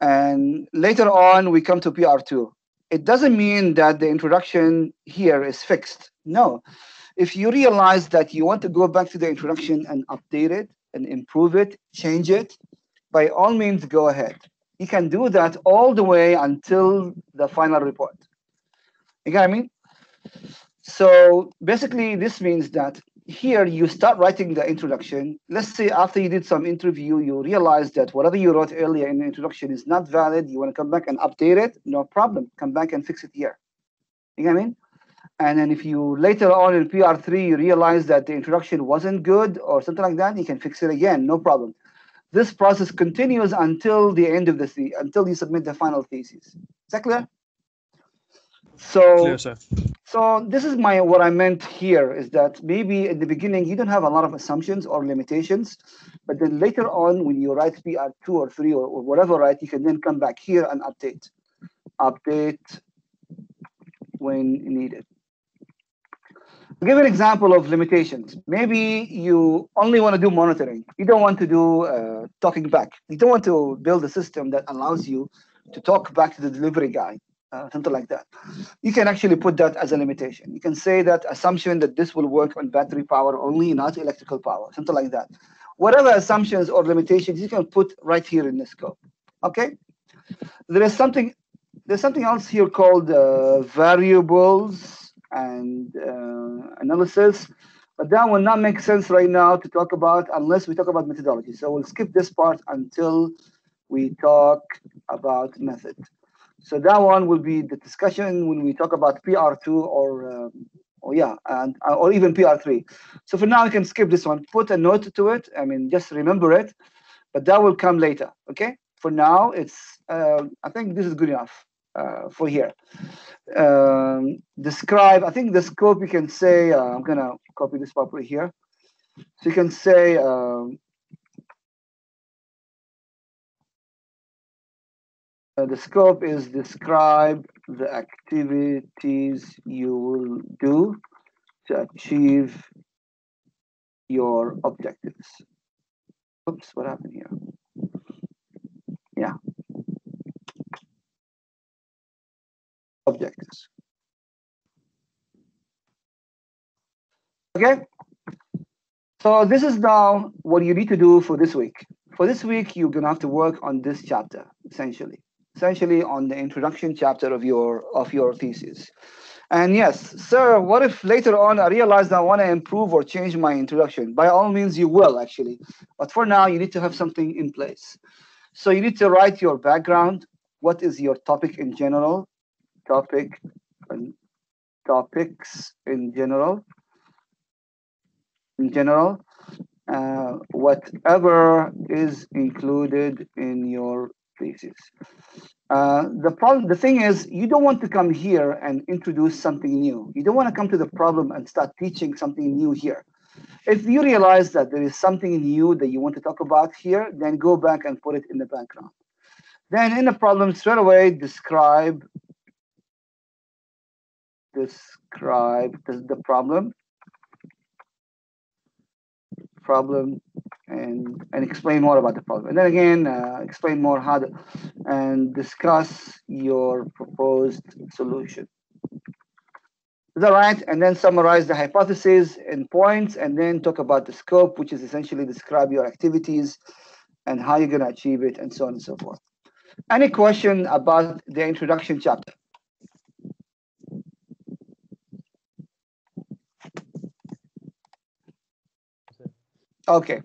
And later on, we come to PR2. It doesn't mean that the introduction here is fixed. No if you realize that you want to go back to the introduction and update it and improve it, change it, by all means go ahead. You can do that all the way until the final report. You get what I mean? So basically, this means that here you start writing the introduction. Let's say after you did some interview, you realize that whatever you wrote earlier in the introduction is not valid. You want to come back and update it, no problem. Come back and fix it here. You get what I mean? And then if you later on in PR3 you realize that the introduction wasn't good or something like that, you can fix it again, no problem. This process continues until the end of the the- until you submit the final thesis. Is that clear? So Clear, so this is my what I meant here is that maybe at the beginning you don't have a lot of assumptions or limitations, but then later on when you write PR two or three or, or whatever, right, you can then come back here and update, update when needed. To give an example of limitations, maybe you only want to do monitoring. You don't want to do uh, talking back. You don't want to build a system that allows you to talk back to the delivery guy, uh, something like that you can actually put that as a limitation. You can say that assumption that this will work on battery power only, not electrical power, something like that. Whatever assumptions or limitations you can put right here in the scope. Okay. There is something. There's something else here called uh, variables and uh, analysis, but that will not make sense right now to talk about unless we talk about methodology. So we'll skip this part until we talk about method. So that one will be the discussion when we talk about PR2 or, um, or yeah, and uh, or even PR3. So for now, you can skip this one. Put a note to it. I mean, just remember it, but that will come later. Okay. For now, it's. Uh, I think this is good enough uh, for here. Um, describe. I think the scope you can say. Uh, I'm gonna copy this properly here. So you can say. Um, Uh, the scope is describe the activities you will do to achieve your objectives. Oops, what happened here? Yeah. Objectives. Okay. So this is now what you need to do for this week. For this week, you're gonna have to work on this chapter, essentially essentially on the introduction chapter of your of your thesis. And yes, sir, what if later on I realize I want to improve or change my introduction? By all means, you will actually. But for now, you need to have something in place. So you need to write your background. What is your topic in general? Topic and topics in general. In general, uh, whatever is included in your thesis. Uh, the problem, the thing is, you don't want to come here and introduce something new. You don't want to come to the problem and start teaching something new here. If you realize that there is something new that you want to talk about here, then go back and put it in the background. Then in the problem, straight away describe describe the, the problem problem and and explain more about the problem. And then again uh, explain more how to and discuss your proposed solution. Is that right? And then summarize the hypothesis and points and then talk about the scope which is essentially describe your activities and how you're going to achieve it and so on and so forth. Any question about the introduction chapter Okay.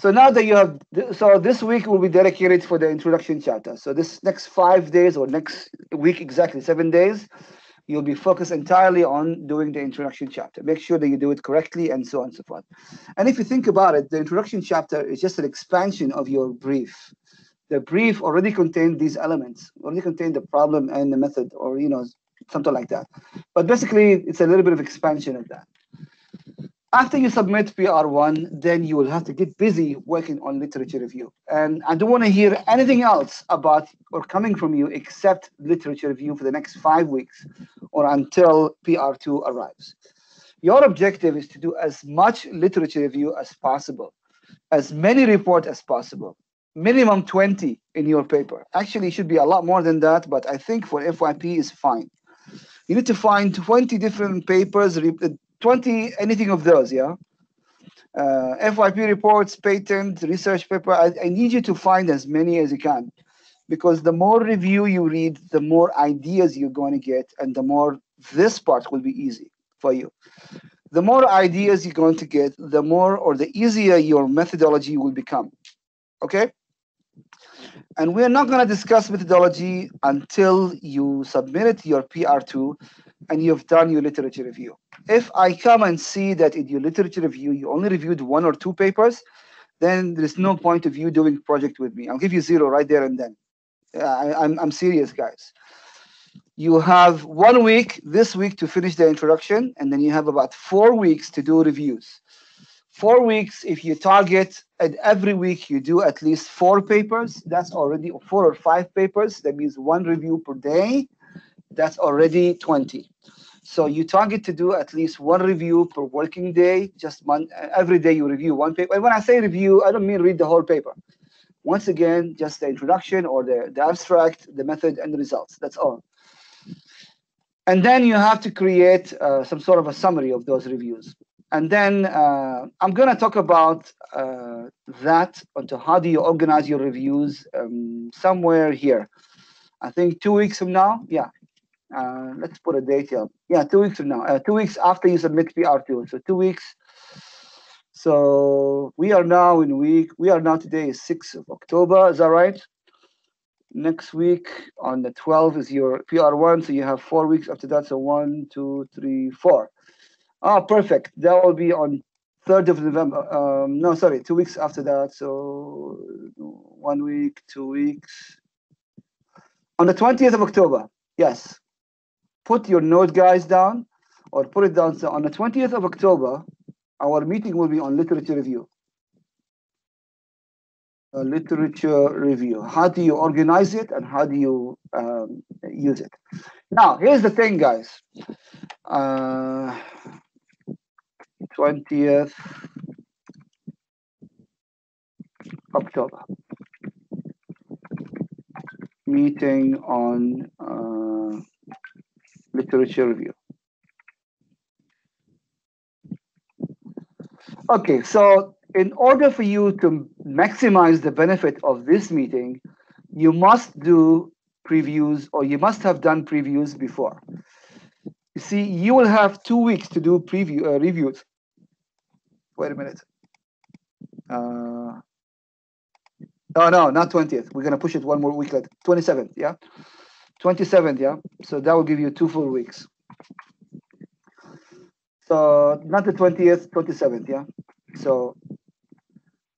So now that you have, so this week will be dedicated for the introduction chapter. So this next five days or next week, exactly seven days, you'll be focused entirely on doing the introduction chapter. Make sure that you do it correctly and so on and so forth. And if you think about it, the introduction chapter is just an expansion of your brief. The brief already contained these elements, already contained the problem and the method or, you know, something like that. But basically, it's a little bit of expansion of that. After you submit PR1, then you will have to get busy working on literature review. And I don't want to hear anything else about or coming from you except literature review for the next five weeks or until PR2 arrives. Your objective is to do as much literature review as possible, as many reports as possible, minimum 20 in your paper. Actually, it should be a lot more than that, but I think for FYP is fine. You need to find 20 different papers, 20 anything of those yeah? Uh, fyp reports patent research paper I, I need you to find as many as you can. Because the more review you read the more ideas you're going to get and the more this part will be easy for you. The more ideas you're going to get the more or the easier your methodology will become okay? And we're not going to discuss methodology until you submit your PR2 and you've done your literature review. If I come and see that in your literature review, you only reviewed one or two papers, then there's no point of you doing project with me. I'll give you zero right there and then. I, I'm, I'm serious, guys. you have one week this week to finish the introduction, and then you have about four weeks to do reviews. Four weeks, if you target, and every week you do at least four papers, that's already four or five papers. That means one review per day. That's already 20. So you target to do at least one review per working day. Just one, every day you review one paper. And when I say review, I don't mean read the whole paper. Once again, just the introduction or the, the abstract, the method, and the results. That's all. And then you have to create uh, some sort of a summary of those reviews. And then uh, I'm going to talk about uh, that onto how do you organize your reviews um, somewhere here. I think two weeks from now. Yeah. Uh, let's put a date here. Yeah, two weeks from now. Uh, two weeks after you submit PR2. So two weeks. So we are now in week, we are now today is 6th of October. Is that right? Next week on the 12th is your PR1. So you have four weeks after that. So one, two, three, four. Ah, perfect. That will be on 3rd of November. Um, no, sorry, two weeks after that. So one week, two weeks. On the 20th of October, yes. Put your note, guys, down or put it down. So on the 20th of October, our meeting will be on literature review. A literature review. How do you organize it and how do you um, use it? Now, here's the thing, guys. Uh, 20th October. Meeting on uh, literature review. Okay, so in order for you to maximize the benefit of this meeting, you must do previews or you must have done previews before. You see, you will have two weeks to do preview uh, reviews. Wait a minute. Uh, oh no, not 20th. We're gonna push it one more week later. 27th, yeah. 27th, yeah. So that will give you two full weeks. So not the 20th, 27th, yeah. So,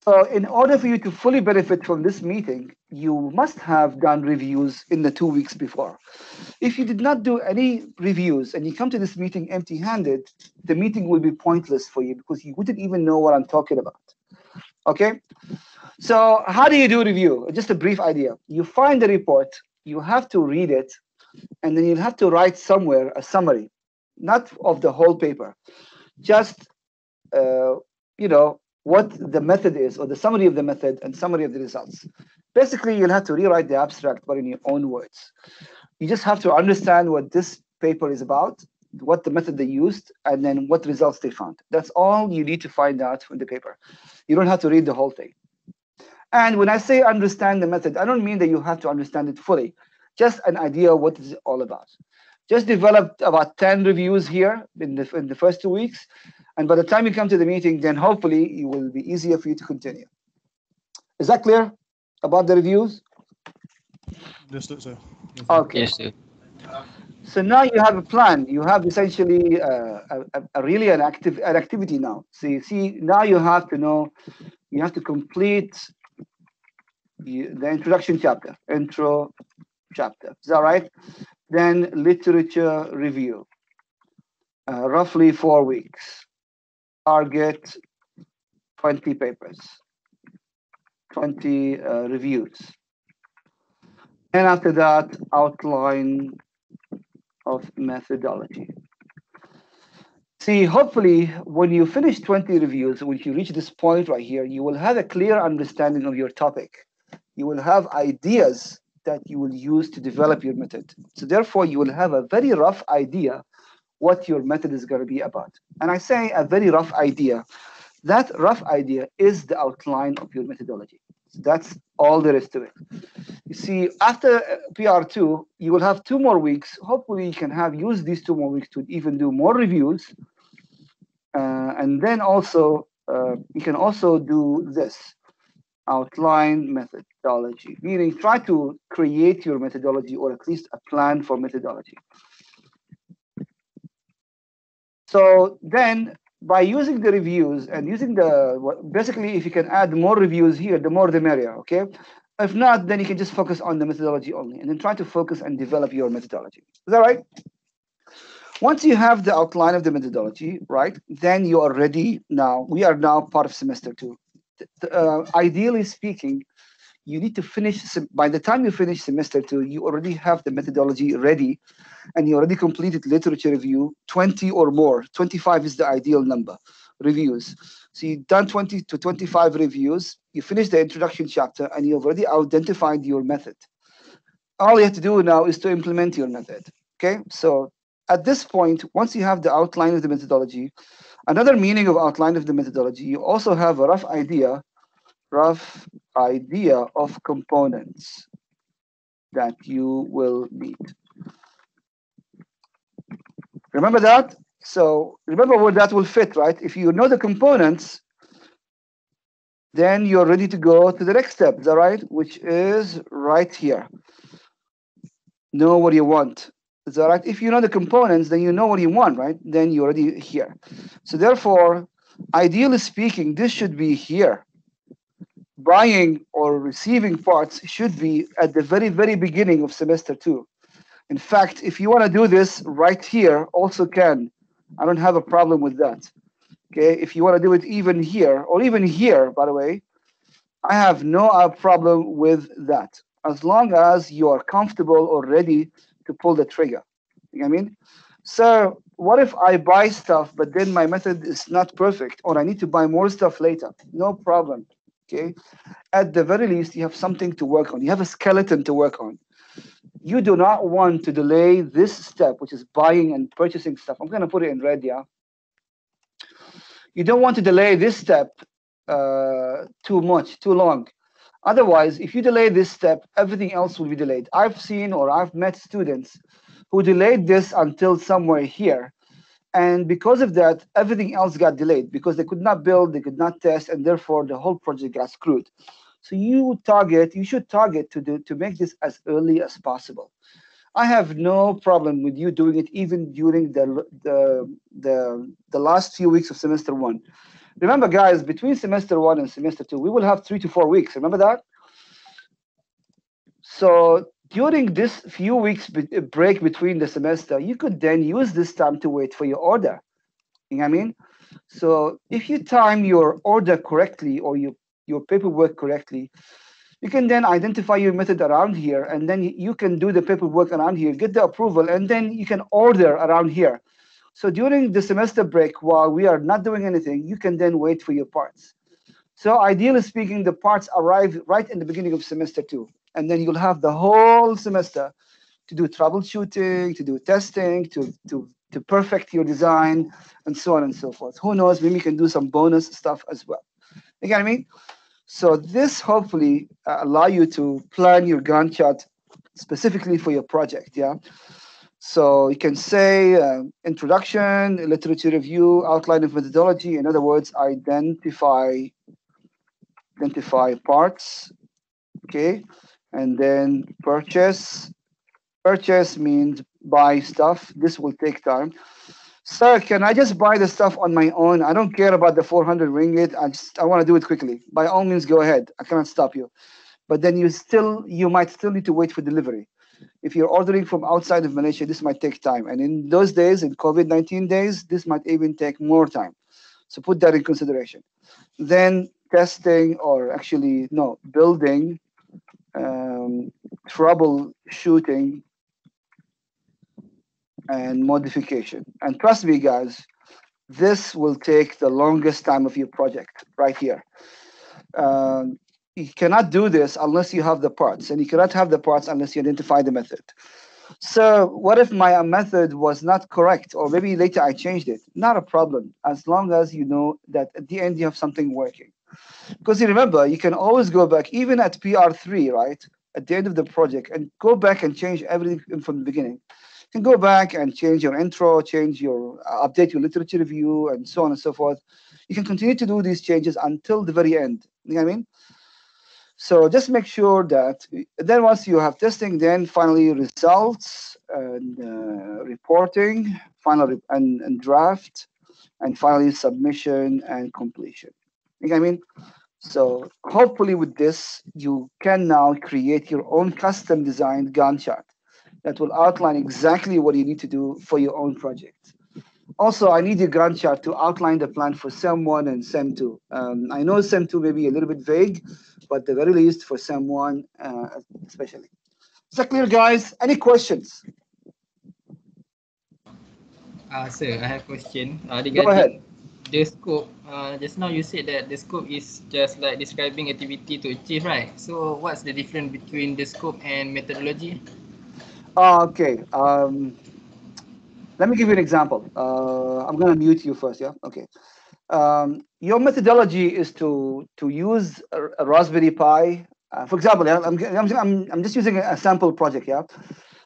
so in order for you to fully benefit from this meeting, you must have done reviews in the two weeks before. If you did not do any reviews and you come to this meeting empty-handed, the meeting will be pointless for you because you wouldn't even know what I'm talking about. Okay? So how do you do review? Just a brief idea. You find the report, you have to read it, and then you'll have to write somewhere a summary, not of the whole paper, just uh, you know what the method is or the summary of the method and summary of the results. Basically, you'll have to rewrite the abstract, but in your own words. You just have to understand what this paper is about, what the method they used, and then what results they found. That's all you need to find out from the paper. You don't have to read the whole thing. And when I say understand the method, I don't mean that you have to understand it fully, just an idea of what it's all about. Just develop about 10 reviews here in the, in the first two weeks. And by the time you come to the meeting, then hopefully it will be easier for you to continue. Is that clear about the reviews? Yes, sir. Okay. Yes, sir. So now you have a plan. You have essentially uh, a, a, a really an active an activity now. So you see, now you have to know, you have to complete the, introduction chapter, intro chapter. Is that right? Then literature review, uh, roughly four weeks. Target 20 papers, 20 uh, reviews. And after that, outline of methodology. See, hopefully, when you finish 20 reviews, when you reach this point right here, you will have a clear understanding of your topic. You will have ideas that you will use to develop your method. So therefore, you will have a very rough idea what your method is going to be about. And I say a very rough idea. That rough idea is the outline of your methodology. That's all there is to it. You see, after PR2, you will have two more weeks. Hopefully, you can have used these two more weeks to even do more reviews. Uh, and then also, uh, you can also do this outline methodology, meaning try to create your methodology or at least a plan for methodology. So then by using the reviews and using the basically if you can add more reviews here the more the merrier okay If not, then you can just focus on the methodology only and then try to focus and develop your methodology. Is that right? Once you have the outline of the methodology, right, then you are ready now. We are now part of semester two. Uh, ideally speaking, you need to finish, by the time you finish semester two, you already have the methodology ready and you already completed literature review, 20 or more. 25 is the ideal number, reviews. So you've done 20 to 25 reviews, you finish the introduction chapter and you've already identified your method. All you have to do now is to implement your method, okay? So at this point, once you have the outline of the methodology, another meaning of outline of the methodology, you also have a rough idea, rough idea of components that you will need. Remember that? So remember where that will fit, right? If you know the components, then you're ready to go to the next step, is that right? Which is right here. Know what you want. Is that right? If you know the components, then you know what you want, right? Then you're already here. So therefore, ideally speaking, this should be here. Buying or receiving parts should be at the very, very beginning of semester two. In fact, if you want to do this right here, also can. I don't have a problem with that. Okay, if you want to do it even here or even here, by the way, I have no uh, problem with that as long as you are comfortable or ready to pull the trigger. You know what I mean? So what if I buy stuff, but then my method is not perfect or I need to buy more stuff later? No problem. Okay. At the very least, you have something to work on. You have a skeleton to work on you do not want to delay this step, which is buying and purchasing stuff. I'm going to put it in red, yeah. You don't want to delay this step uh, too much, too long. Otherwise, if you delay this step, everything else will be delayed. I've seen or I've met students who delayed this until somewhere here. And because of that, everything else got delayed because they could not build, they could not test, and therefore the whole project got screwed. So you target, you should target to do to make this as early as possible. I have no problem with you doing it even during the the the, the last few weeks of semester one. Remember, guys, between semester one and semester two, we will have three to four weeks. Remember that? So during this few weeks uh, break between the semester, you could then use this time to wait for your order. You know what I mean? So if you time your order correctly or you your paperwork correctly, you can then identify your method around here, and then you can do the paperwork around here, get the approval, and then you can order around here. So during the semester break, while we are not doing anything, you can then wait for your parts. So ideally speaking, the parts arrive right in the beginning of semester two, and then you'll have the whole semester to do troubleshooting, to do testing, to, to, to perfect your design, and so on and so forth. Who knows, maybe you can do some bonus stuff as well. You get what I mean? So this hopefully uh, allow you to plan your Gantt chart specifically for your project. Yeah. So you can say uh, introduction, literature review, outline of methodology. In other words, identify identify parts. Okay, and then purchase. Purchase means buy stuff. This will take time sir, can I just buy the stuff on my own? I don't care about the 400 ringgit. I just, I want to do it quickly. By all means, go ahead. I cannot stop you. But then you still, you might still need to wait for delivery. If you're ordering from outside of Malaysia, this might take time. And in those days, in COVID-19 days, this might even take more time. So put that in consideration. Then testing or actually, no, building, um, troubleshooting and modification. And trust me, guys, this will take the longest time of your project right here. Um, you cannot do this unless you have the parts, and you cannot have the parts unless you identify the method. So what if my method was not correct, or maybe later I changed it? Not a problem, as long as you know that at the end you have something working. Because you remember, you can always go back, even at PR3, right? At the end of the project, and go back and change everything from the beginning You can go back and change your intro, change your, uh, update your literature review, and so on and so forth. You can continue to do these changes until the very end. You know what I mean? So just make sure that then once you have testing, then finally results and uh, reporting, final and, and draft, and finally submission and completion. You know what I mean? So hopefully with this, you can now create your own custom designed Gantt chart that will outline exactly what you need to do for your own project. Also, I need your Gantt chart to outline the plan for SEM 1 and SEM 2. Um, I know SEM 2 may be a little bit vague, but the very least for SEM 1 uh, especially. Is that clear, guys? Any questions? Uh, sir, I have a question. Uh, Go ahead. The scope, uh, just now you said that the scope is just like describing activity to achieve, right? So what's the difference between the scope and methodology? Uh, okay. Um, let me give you an example. Uh, I'm going to mute you first, yeah? Okay. Um, your methodology is to, to use a, a Raspberry Pi. Uh, for example, I'm, I'm, I'm, I'm just using a sample project, yeah?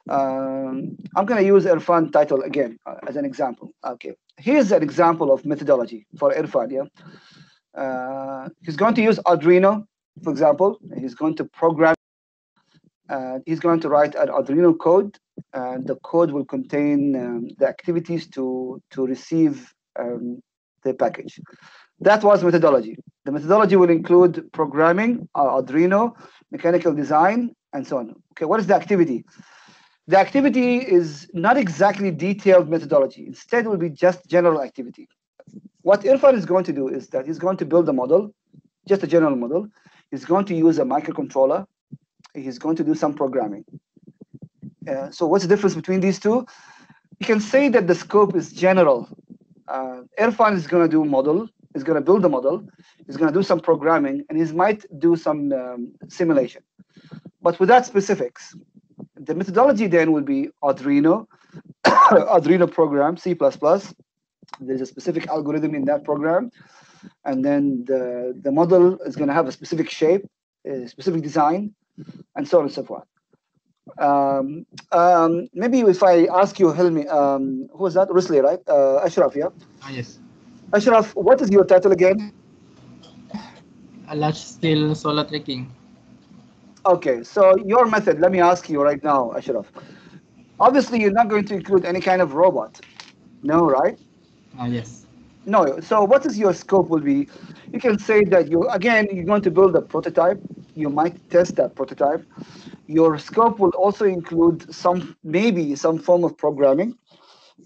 Um, I'm going to use Irfan title again uh, as an example. Okay, here's an example of methodology for Irfan. Yeah, uh, he's going to use Arduino, for example. He's going to program. Uh, he's going to write an Arduino code, and the code will contain um, the activities to to receive um, the package. That was methodology. The methodology will include programming, uh, Arduino, mechanical design, and so on. Okay, what is the activity? The activity is not exactly detailed methodology. Instead, it will be just general activity. What Irfan is going to do is that he's going to build a model, just a general model. He's going to use a microcontroller. He's going to do some programming. Uh, so what's the difference between these two? You can say that the scope is general. Uh, Irfan is going to do model. He's going to build a model. He's going to do some programming, and he might do some um, simulation, but without specifics the methodology then will be Arduino, Arduino program, C++. There's a specific algorithm in that program. And then the, the model is going to have a specific shape, a specific design, and so on and so forth. Um, um, maybe if I ask you, Hilmi, um, who was that? Rusli, right? Uh, Ashraf, yeah? Ah, yes. Ashraf, what is your title again? A large scale solar tracking. Okay, so your method, let me ask you right now, Ashraf. Obviously, you're not going to include any kind of robot. No, right? Ah, yes. No, so what is your scope will be? You can say that you, again, you're going to build a prototype. You might test that prototype. Your scope will also include some, maybe some form of programming,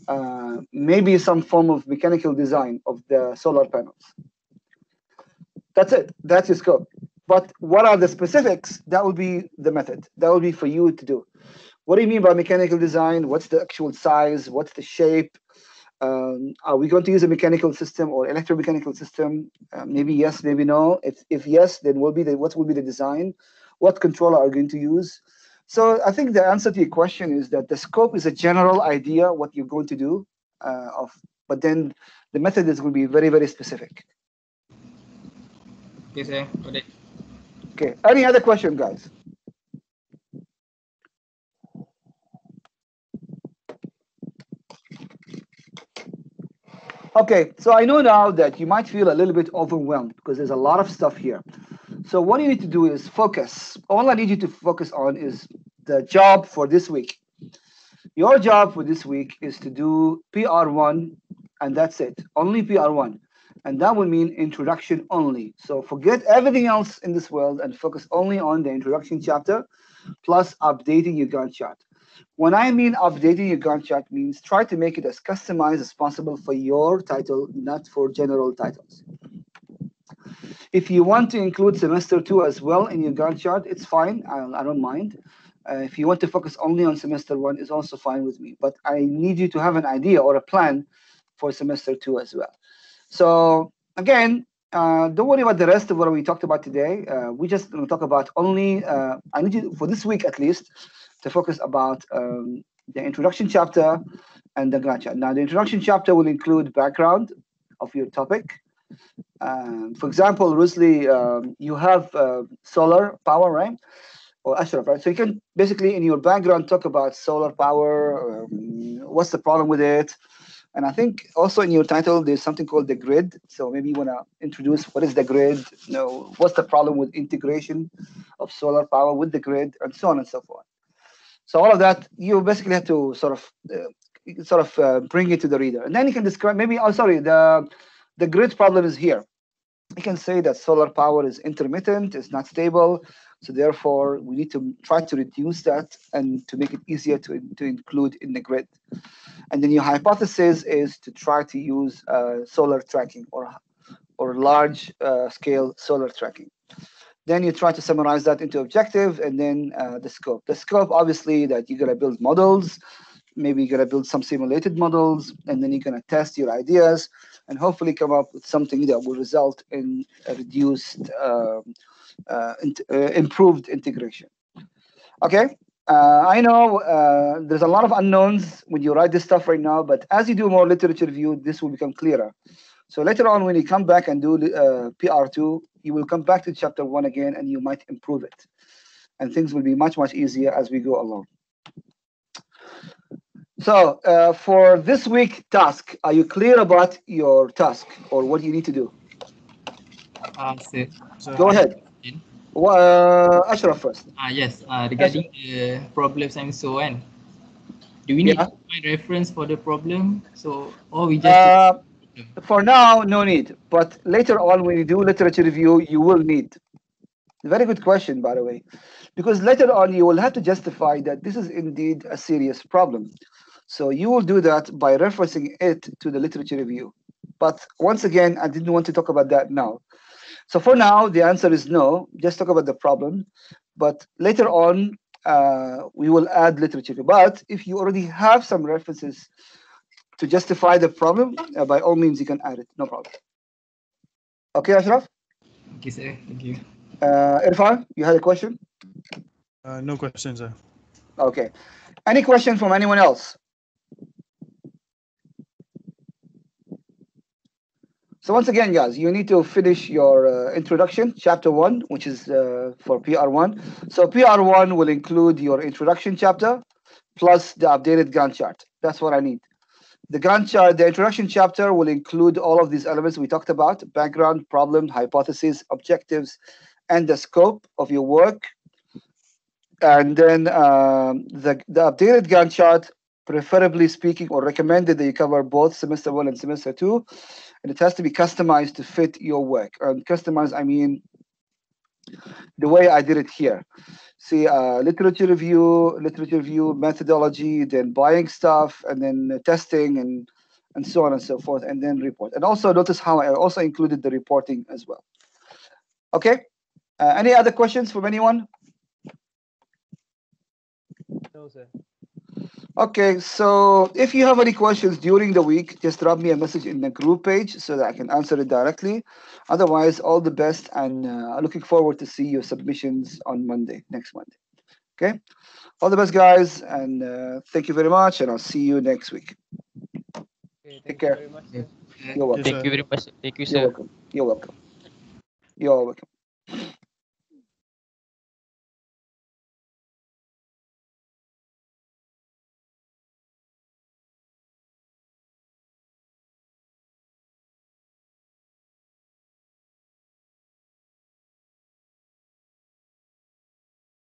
uh, maybe some form of mechanical design of the solar panels. That's it. That's your scope. But what are the specifics? That will be the method. That will be for you to do. What do you mean by mechanical design? What's the actual size? What's the shape? Um, are we going to use a mechanical system or electromechanical system? Uh, maybe yes, maybe no. If, if yes, then will be the, what will be the design? What controller are you going to use? So I think the answer to your question is that the scope is a general idea what you're going to do, uh, of, but then the method is going to be very, very specific. Okay, sir. Okay, any other question, guys? Okay, so I know now that you might feel a little bit overwhelmed because there's a lot of stuff here. So what you need to do is focus. All I need you to focus on is the job for this week. Your job for this week is to do PR1 and that's it. Only PR1 and that will mean introduction only. So forget everything else in this world and focus only on the introduction chapter, plus updating your Gantt chart. When I mean updating your Gantt chart means try to make it as customized as possible for your title, not for general titles. If you want to include semester two as well in your Gantt chart, it's fine. I, I don't mind. Uh, if you want to focus only on semester one, is also fine with me. But I need you to have an idea or a plan for semester two as well. So again, uh, don't worry about the rest of what we talked about today. Uh, we just going to talk about only, uh, I need you for this week at least, to focus about um, the introduction chapter and the Gantt chart. Now, the introduction chapter will include background of your topic. Um, for example, Rusli, um, you have uh, solar power, right? Or Ashraf, right? So you can basically in your background talk about solar power, um, what's the problem with it, and I think also in your title, there's something called the grid. So maybe you want to introduce what is the grid, you know, what's the problem with integration of solar power with the grid, and so on and so forth. So all of that, you basically have to sort of uh, sort of uh, bring it to the reader, and then you can describe maybe. Oh, sorry, the the grid problem is here. you can say that solar power is intermittent, it's not stable. So therefore, we need to try to reduce that and to make it easier to, to include in the grid. And the new hypothesis is to try to use uh, solar tracking or, or large uh, scale solar tracking. Then you try to summarize that into objective and then uh, the scope. The scope, obviously, that you're gonna build models, maybe you're gonna build some simulated models, and then you're gonna test your ideas and hopefully come up with something that will result in a reduced, um, int- uh, improved integration. Okay, uh, I know uh, there's a lot of unknowns when you write this stuff right now, but as you do more literature review, this will become clearer. So later on, when you come back and do uh, PR2, you will come back to chapter one again and you might improve it. And things will be much, much easier as we go along. So uh, for this week task, are you clear about your task or what you need to do? Ah, sir. So, Go ahead. Uh, Ashraf first. Ah, yes. Uh, regarding the problems and so on. Do we need Yeah. to find reference for the problem? So, or we just Uh, for now, no need. But later on, when you do literature review, you will need. Very good question, by the way, because later on you will have to justify that this is indeed a serious problem. So you will do that by referencing it to the literature review. But once again, I didn't want to talk about that now. So for now, the answer is no. Just talk about the problem. But later on, uh, we will add literature. But if you already have some references to justify the problem, uh, by all means, you can add it. No problem. Okay, Ashraf? Okay, sir. Thank you. Uh, Irfan, you had a question? uh, no questions, sir. Okay. Any question from anyone else? So once again, guys, you need to finish your uh, introduction, chapter one, which is uh, for PR1. So PR1 will include your introduction chapter plus the updated Gantt chart. That's what I need. The Gantt chart, the introduction chapter will include all of these elements we talked about, background, problem, hypothesis, objectives, and the scope of your work. And then um, the, the updated Gantt chart, preferably speaking or recommended that you cover both semester one and semester two. And it has to be customized to fit your work. And customized, I mean, the way I did it here. See, uh, literature review, literature review methodology, then buying stuff, and then testing, and and so on and so forth, and then report. And also notice how I also included the reporting as well. Okay. Uh, any other questions from anyone? No, sir. Okay, so if you have any questions during the week, just drop me a message in the group page so that I can answer it directly. Otherwise, all the best and uh, looking forward to see your submissions on Monday, next Monday. Okay, all the best, guys, and uh, thank you very much, and I'll see you next week. Okay, thank Take you care. very much, Yeah. You're welcome. Thank you very much. Thank you, You're sir. welcome. You're welcome. You're welcome.